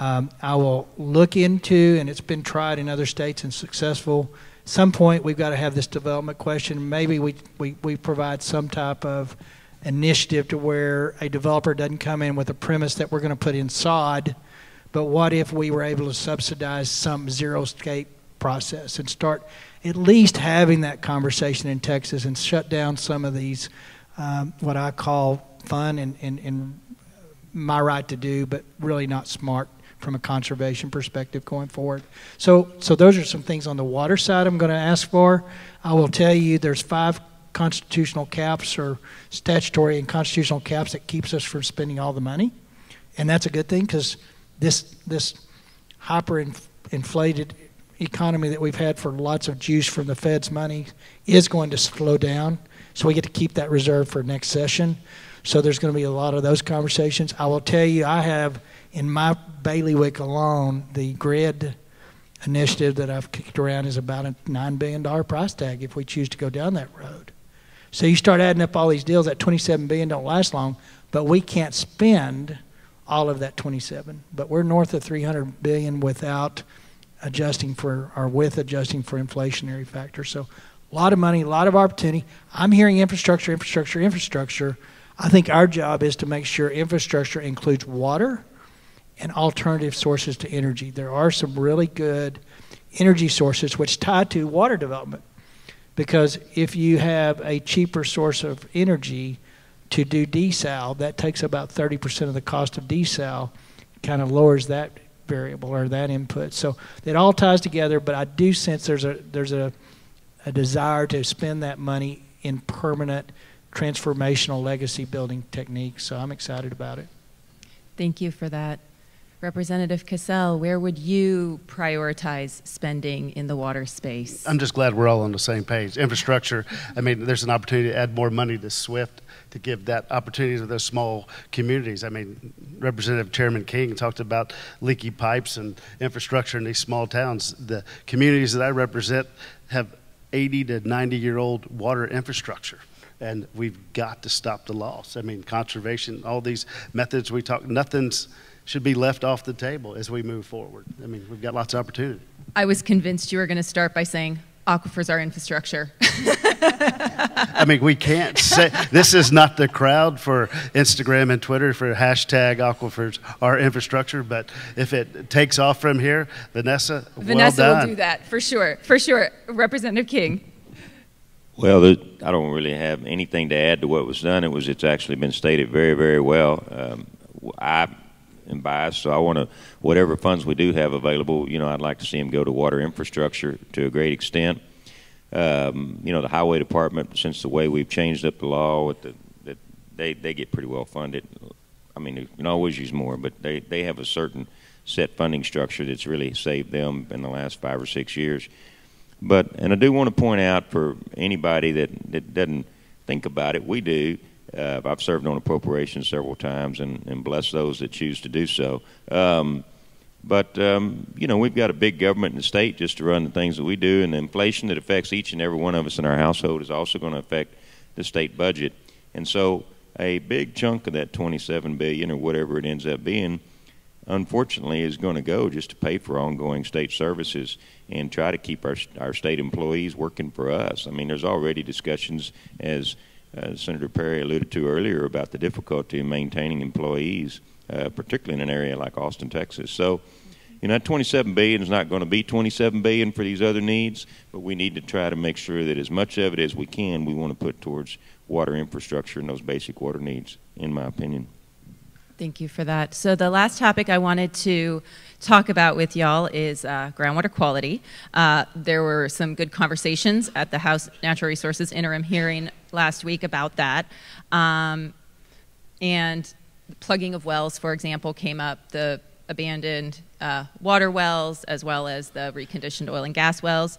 Um, I will look into, and it's been tried in other states and successful. Some point, we've got to have this development question. Maybe we, we, we provide some type of initiative to where a developer doesn't come in with a premise that we're going to put in sod, but what if we were able to subsidize some xeriscape process and start at least having that conversation in Texas and shut down some of these, um, what I call fun and, and, and my right to do, but really not smart from a conservation perspective going forward. So, so those are some things on the water side I'm going to ask for. I will tell you there's five constitutional caps or statutory and constitutional caps that keeps us from spending all the money, and that's a good thing because this this hyper inflated economy that we've had for lots of juice from the Fed's money is going to slow down. So we get to keep that reserve for next session. So there's going to be a lot of those conversations. I will tell you, I have in my bailiwick alone, the grid initiative that I've kicked around is about a $9 billion price tag if we choose to go down that road. So you start adding up all these deals, that 27 billion don't last long, but we can't spend all of that 27. But we're north of 300 billion without adjusting for or with adjusting for inflationary factors. So a lot of money, a lot of opportunity. I'm hearing infrastructure, infrastructure, infrastructure. I think our job is to make sure infrastructure includes water and alternative sources to energy. There are some really good energy sources which tie to water development. Because if you have a cheaper source of energy to do desal, that takes about 30% of the cost of desal, kind of lowers that variable or that input. So it all ties together, but I do sense there's a there's a, a desire to spend that money in permanent transformational legacy building techniques. So I'm excited about it. Thank you for that. Representative Kacal, where would you prioritize spending in the water space? I'm just glad we're all on the same page. Infrastructure, I mean, there's an opportunity to add more money to SWIFT to give that opportunity to those small communities. I mean, Representative Chairman King talked about leaky pipes and infrastructure in these small towns. The communities that I represent have 80 to 90 year old water infrastructure and we've got to stop the loss. I mean, conservation, all these methods we talk, nothing's should be left off the table as we move forward. I mean, we've got lots of opportunity. I was convinced you were going to start by saying aquifers are infrastructure. I mean, we can't say this is not the crowd for Instagram and Twitter for hashtag aquifers are infrastructure, but if it takes off from here, Vanessa, Vanessa well will do that for sure, for sure. Representative King. Well, I don't really have anything to add to what was done. It was it's actually been stated very, very well. Um, I am biased, so I want to whatever funds we do have available. You know, I'd like to see them go to water infrastructure to a great extent. Um, you know, the highway department, since the way we've changed up the law, the, that they they get pretty well funded. I mean, you can always use more, but they they have a certain set funding structure that's really saved them in the last five or six years. But and I do want to point out for anybody that, that doesn't think about it, we do. Uh, I've served on appropriations several times and, and bless those that choose to do so. Um, But um, you know, we've got a big government in the state just to run the things that we do, and the inflation that affects each and every one of us in our household is also going to affect the state budget. And so, a big chunk of that 27 billion or whatever it ends up being, unfortunately, is going to go just to pay for ongoing state services and try to keep our our state employees working for us. I mean, there's already discussions as uh, Senator Perry alluded to earlier about the difficulty in maintaining employees, uh, particularly in an area like Austin, Texas. So you know, that 27 billion is not going to be 27 billion for these other needs, but we need to try to make sure that as much of it as we can, we want to put towards water infrastructure and those basic water needs, in my opinion. Thank you for that. So the last topic I wanted to talk about with y'all is uh, groundwater quality. Uh, there were some good conversations at the House Natural Resources interim hearing last week about that. Um, and plugging of wells, for example, came up. The abandoned uh, water wells as well as the reconditioned oil and gas wells.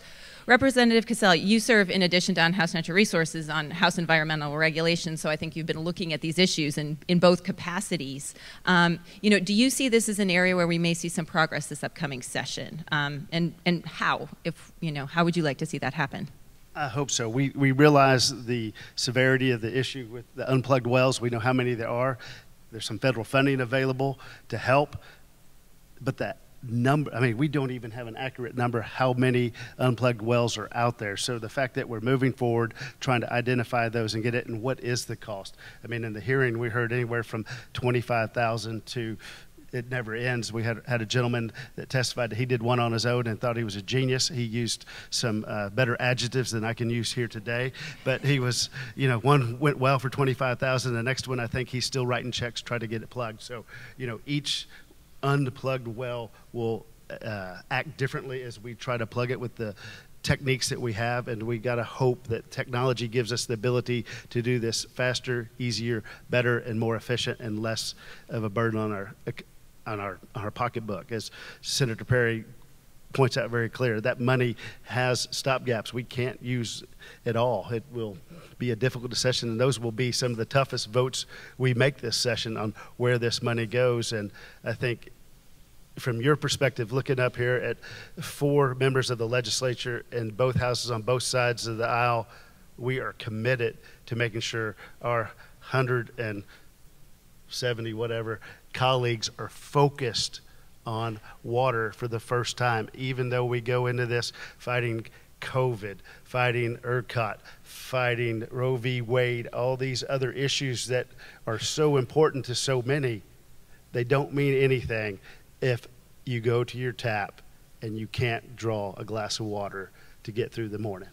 Representative Kacal, you serve in addition to on House Natural Resources on House Environmental Regulation, so I think you've been looking at these issues in, in both capacities. Um, you know, do you see this as an area where we may see some progress this upcoming session? Um, and, and how, if, you know, how would you like to see that happen? I hope so. We, we realize the severity of the issue with the unplugged wells. We know how many there are. There's some federal funding available to help but that number i mean we don't even have an accurate number how many unplugged wells are out there so the fact that we're moving forward trying to identify those and get it and what is the cost i mean in the hearing we heard anywhere from 25000 to it never ends. We had had a gentleman that testified that he did one on his own and thought he was a genius. He used some uh, better adjectives than I can use here today, but he was, you know, one went well for twenty five thousand. The next one, I think he's still writing checks, trying to get it plugged. So, you know, each unplugged well will uh, act differently as we try to plug it with the techniques that we have. And we got to hope that technology gives us the ability to do this faster easier better and more efficient and less of a burden on our on our on our pocketbook. As senator perry points out very clear that money has stopgaps. we can't use it all it will be a difficult session and those will be some of the toughest votes we make this session on where this money goes and i think from your perspective looking up here at four members of the legislature in both houses on both sides of the aisle we are committed to making sure our 170 whatever colleagues are focused on water for the first time, even though we go into this fighting COVID, fighting ERCOT, fighting Roe v. Wade, all these other issues that are so important to so many, they don't mean anything if you go to your tap and you can't draw a glass of water to get through the morning.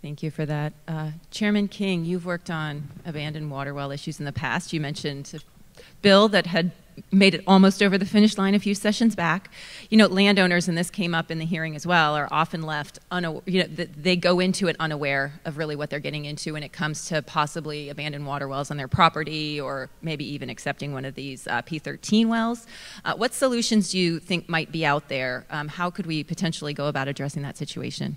Thank you for that. Uh, Chairman King, you've worked on abandoned water well issues in the past. You mentioned a bill that had made it almost over the finish line a few sessions back. You know, landowners, and this came up in the hearing as well, are often left unaware, you know, they go into it unaware of really what they're getting into when it comes to possibly abandoned water wells on their property or maybe even accepting one of these uh, P13 wells. Uh, what solutions do you think might be out there? Um, how could we potentially go about addressing that situation?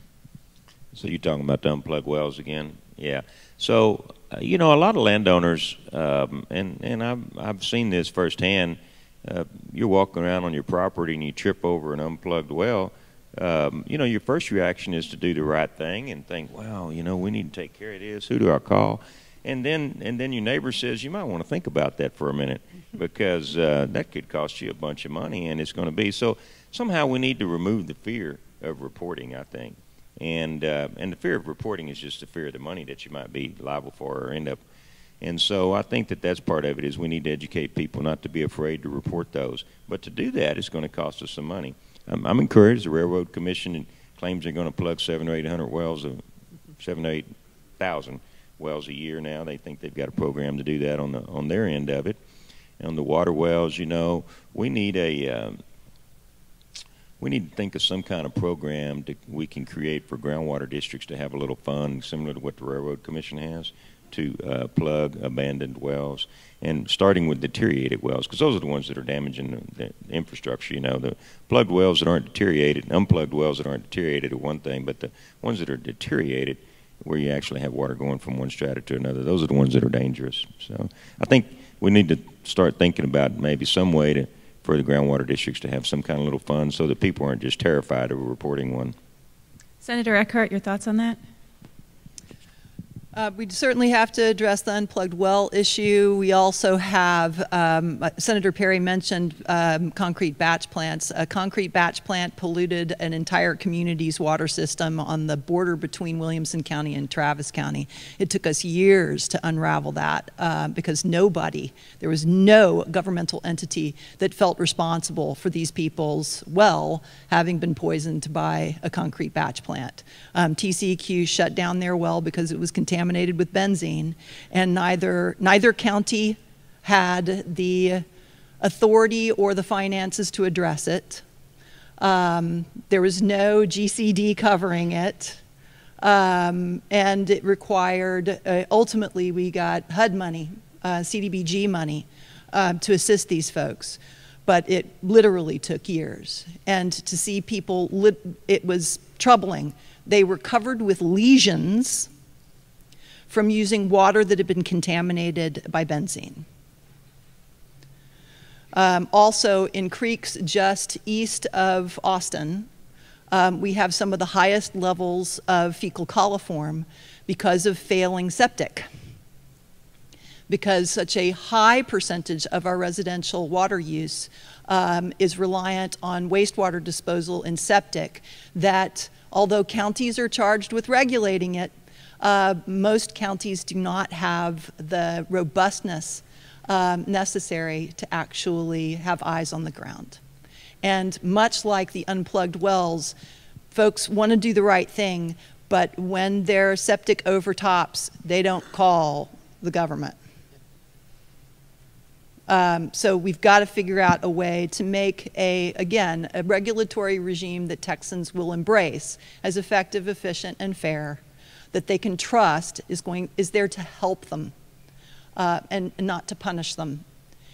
So you're talking about the unplugged wells again? Yeah. So you know, a lot of landowners, um, and and I've I've seen this firsthand. Uh, you're walking around on your property and you trip over an unplugged well. Um, you know, your first reaction is to do the right thing and think, well, you know, we need to take care of this. Who do I call? And then and then your neighbor says, you might want to think about that for a minute because uh, that could cost you a bunch of money, and it's going to be so. Somehow we need to remove the fear of reporting. I think and uh, and the fear of reporting is just the fear of the money that you might be liable for or end up. And so I think that that's part of it is we need to educate people not to be afraid to report those. But to do that is going to cost us some money. I'm, I'm encouraged. The Railroad Commission claims they're going to plug seven or eight hundred wells, of seven or eight thousand wells a year now. They think they've got a program to do that on the on their end of it. And on the water wells, you know, we need a um, we need to think of some kind of program that we can create for groundwater districts to have a little fund similar to what the Railroad Commission has to uh, plug abandoned wells and starting with deteriorated wells because those are the ones that are damaging the, the, infrastructure. You know, the plugged wells that aren't deteriorated, unplugged wells that aren't deteriorated are one thing, but the ones that are deteriorated, where you actually have water going from one strata to another, those are the ones that are dangerous. So I think we need to start thinking about maybe some way to for the groundwater districts to have some kind of little fund so that people aren't just terrified of reporting one. Senator Eckhardt, your thoughts on that? Uh, we certainly have to address the unplugged well issue. We also have, um, uh, Senator Perry mentioned um, concrete batch plants. A concrete batch plant polluted an entire community's water system on the border between Williamson County and Travis County. It took us years to unravel that uh, because nobody, there was no governmental entity that felt responsible for these people's well having been poisoned by a concrete batch plant. Um, TCEQ shut down their well because it was contaminated contaminated with benzene, and neither, neither county had the authority or the finances to address it. Um, there was no GCD covering it. Um, and it required, uh, ultimately, we got HUD money, uh, CDBG money uh, to assist these folks. But it literally took years. And to see people, it was troubling. They were covered with lesions from using water that had been contaminated by benzene. Um, also, in creeks just east of Austin, um, we have some of the highest levels of fecal coliform because of failing septic. Because such a high percentage of our residential water use um, is reliant on wastewater disposal in septic, that although counties are charged with regulating it, uh, most counties do not have the robustness um, necessary to actually have eyes on the ground. And much like the unplugged wells, folks want to do the right thing, but when their septic overtops, they don't call the government. Um, so we've got to figure out a way to make a, again, a regulatory regime that Texans will embrace as effective, efficient, and fair that they can trust is, going, is there to help them uh, and, not to punish them,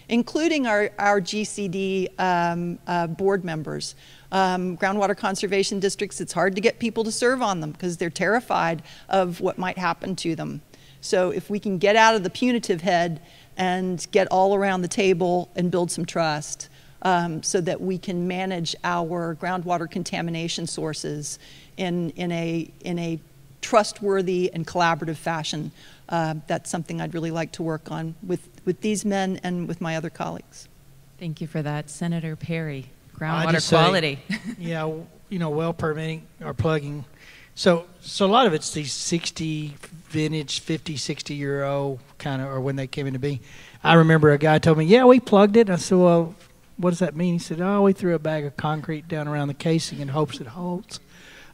including our, our GCD um, uh, board members. Um, groundwater conservation districts, it's hard to get people to serve on them because they're terrified of what might happen to them. So if we can get out of the punitive head and get all around the table and build some trust um, so that we can manage our groundwater contamination sources in, in, a, in a trustworthy and collaborative fashion. Uh, that's something I'd really like to work on with, with these men and with my other colleagues. Thank you for that. Senator Perry, groundwater quality. Say, yeah, you know, well permitting or plugging. So, so a lot of it's these 60 vintage, 50, 60 year old kind of, or when they came into being. I remember a guy told me, yeah, we plugged it. I said, well, what does that mean? He said, oh, we threw a bag of concrete down around the casing in hopes it holds.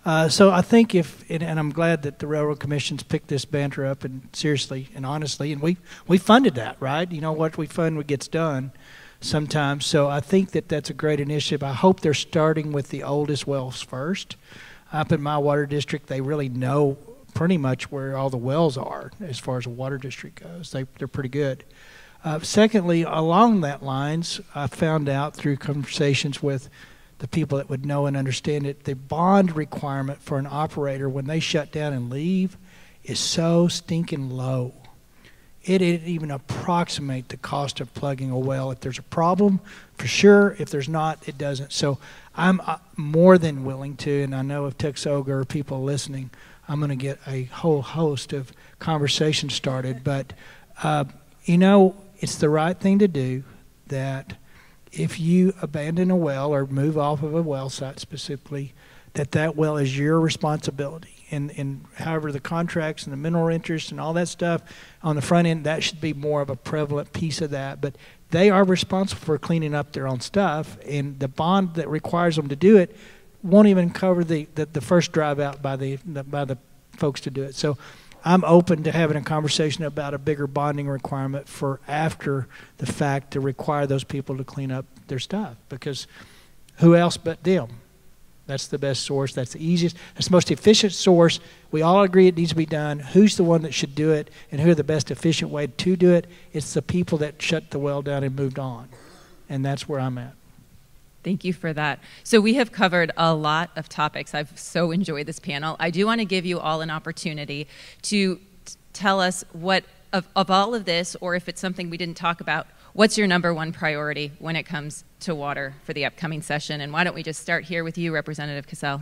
Uh, so I think if, and, and, I'm glad that the railroad commissions picked this banter up and seriously and honestly, and we we funded that, right? You know what we fund, what gets done sometimes. So I think that that's a great initiative. I hope they're starting with the oldest wells first. Up in my water district, they really know pretty much where all the wells are as far as the water district goes. They they're pretty good. Uh, secondly, along that lines, I found out through conversations with the people that would know and understand it, the bond requirement for an operator when they shut down and leave is so stinking low. It didn't even approximate the cost of plugging a well. If there's a problem, for sure. If there's not, it doesn't. So I'm uh, more than willing to, and I know if TXOGA or people listening, I'm going to get a whole host of conversations started. But, uh, you know, it's the right thing to do that if you abandon a well or move off of a well site specifically, that that well is your responsibility. And, and however, the contracts and the mineral interests and all that stuff on the front end, that should be more of a prevalent piece of that. But they are responsible for cleaning up their own stuff, and the bond that requires them to do it won't even cover the, the, the first drive out by the, the by the folks to do it. So I'm open to having a conversation about a bigger bonding requirement for after the fact to require those people to clean up their stuff because who else but them? That's the best source. That's the easiest. That's the most efficient source. We all agree it needs to be done. Who's the one that should do it, and who are the best efficient way to do it? It's the people that shut the well down and moved on, and that's where I'm at. Thank you for that. So, we have covered a lot of topics. I've so enjoyed this panel. I do want to give you all an opportunity to tell us what, of, of all of this, or if it's something we didn't talk about, what's your number one priority when it comes to water for the upcoming session? And why don't we just start here with you, Representative Kacal?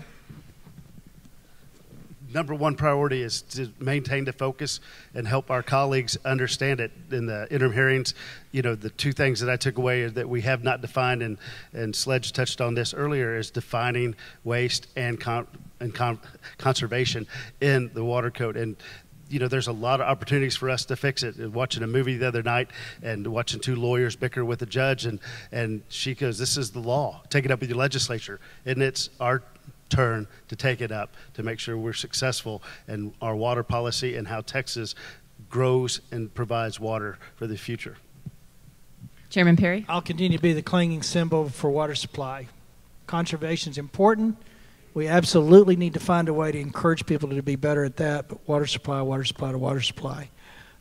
Number one priority is to maintain the focus and help our colleagues understand it in the interim hearings. You know, the two things that I took away that we have not defined, and, and Sledge touched on this earlier, is defining waste and, con- and con- conservation in the water code. And you know, there's a lot of opportunities for us to fix it. Watching a movie the other night and watching two lawyers bicker with a judge, and, and she goes, This is the law. Take it up with your legislature. And it's our turn to take it up to make sure we're successful in our water policy and how Texas grows and provides water for the future. Chairman Perry? I'll continue to be the clanging cymbal for water supply. Conservation is important. We absolutely need to find a way to encourage people to be better at that, but water supply, water supply to water supply.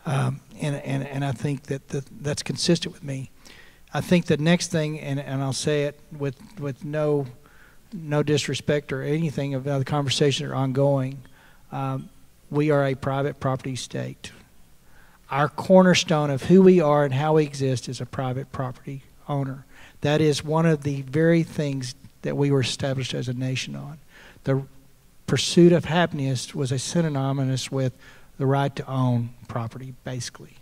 Um, and, and, and I think that the, that's consistent with me. I think the next thing, and, and I'll say it with, with no no disrespect or anything about the conversation are ongoing, um, we are a private property state. Our cornerstone of who we are and how we exist is a private property owner. That is one of the very things that we were established as a nation on. The pursuit of happiness was a synonymous with the right to own property, basically.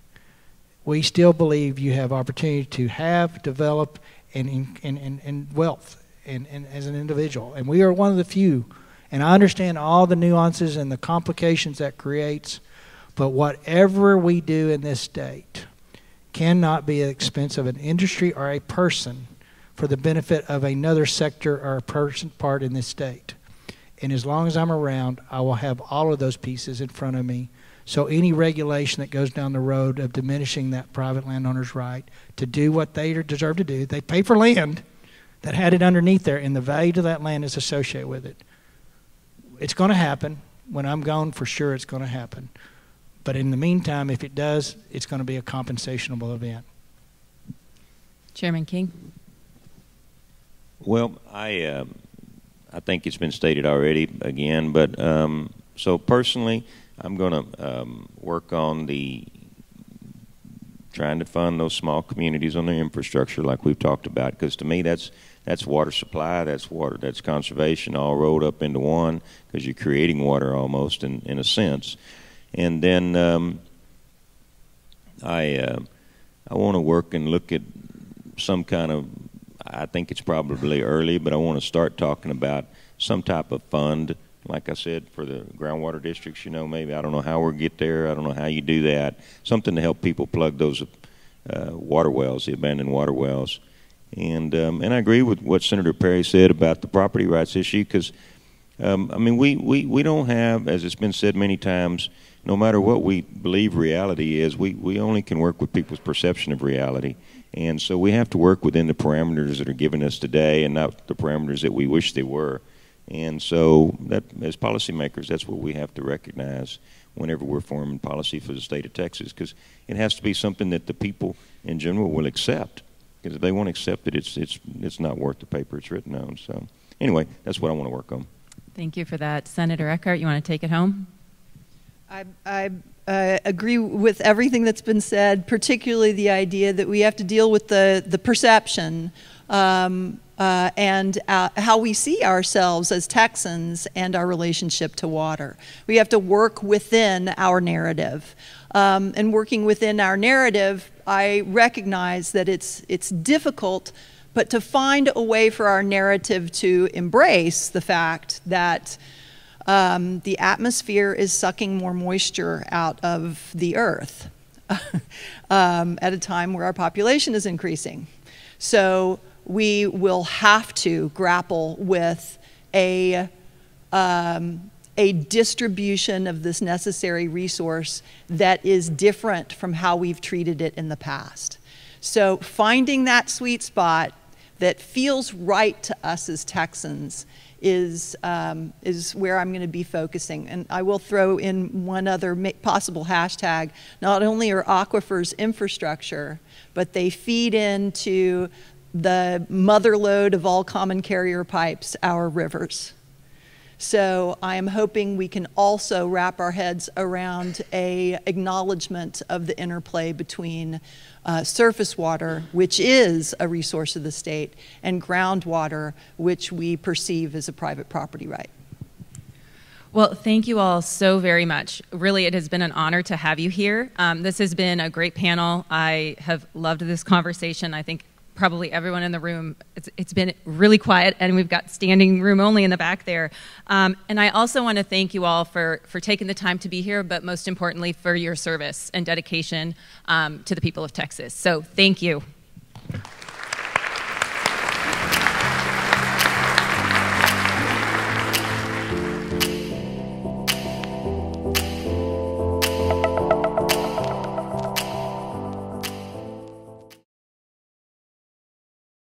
We still believe you have opportunity to have, develop, and, and, and, and wealth and, and as an individual. And we are one of the few. And I understand all the nuances and the complications that creates. But whatever we do in this state cannot be at the expense of an industry or a person for the benefit of another sector or a person part in this state. And as long as I'm around, I will have all of those pieces in front of me. So any regulation that goes down the road of diminishing that private landowner's right to do what they deserve to do, they pay for land that had it underneath there, and the value to that land is associated with it. It's going to happen. When I'm gone, for sure it's going to happen. But in the meantime, if it does, it's going to be a compensationable event. Chairman King? Well, I, uh, I think it's been stated already again, but um, so personally, I'm going to um, work on the trying to fund those small communities on their infrastructure like we've talked about because to me that's that's water supply that's water that's conservation all rolled up into one because you're creating water almost in, in a sense and then um, I uh, I want to work and look at some kind of I think it's probably early but I want to start talking about some type of fund like I said, for the groundwater districts, you know, maybe I don't know how we'll get there. I don't know how you do that. Something to help people plug those uh, water wells, the abandoned water wells. And um, and I agree with what Senator Perry said about the property rights issue because, um, I mean, we, we, we don't have, as it's been said many times, no matter what we believe reality is, we, we only can work with people's perception of reality. And so we have to work within the parameters that are given us today and not the parameters that we wish they were. And so, that, as policymakers, that's what we have to recognize whenever we're forming policy for the state of Texas, because it has to be something that the people in general will accept. Because if they won't accept it, it's it's it's not worth the paper it's written on. So, anyway, that's what I want to work on. Thank you for that, Senator Eckhardt. You want to take it home? I, I uh, agree with everything that's been said, particularly the idea that we have to deal with the the perception. Um, uh, and uh, how we see ourselves as Texans and our relationship to water. We have to work within our narrative. Um, and working within our narrative, I recognize that it's, it's difficult, but to find a way for our narrative to embrace the fact that um, the atmosphere is sucking more moisture out of the earth um, at a time where our population is increasing. So we will have to grapple with a, um, a distribution of this necessary resource that is different from how we've treated it in the past. So finding that sweet spot that feels right to us as Texans is, um, is where I'm going to be focusing. And I will throw in one other possible hashtag. Not only are aquifers infrastructure, but they feed into the mother lode of all common carrier pipes, our rivers. So I am hoping we can also wrap our heads around a acknowledgement of the interplay between uh, surface water, which is a resource of the state, and groundwater, which we perceive as a private property right. Well, thank you all so very much. Really, it has been an honor to have you here. Um, this has been a great panel. I have loved this conversation. I think probably everyone in the room, it's, it's been really quiet, and we've got standing room only in the back there. Um, and I also want to thank you all for, for taking the time to be here, but most importantly, for your service and dedication um, to the people of Texas. So, thank you.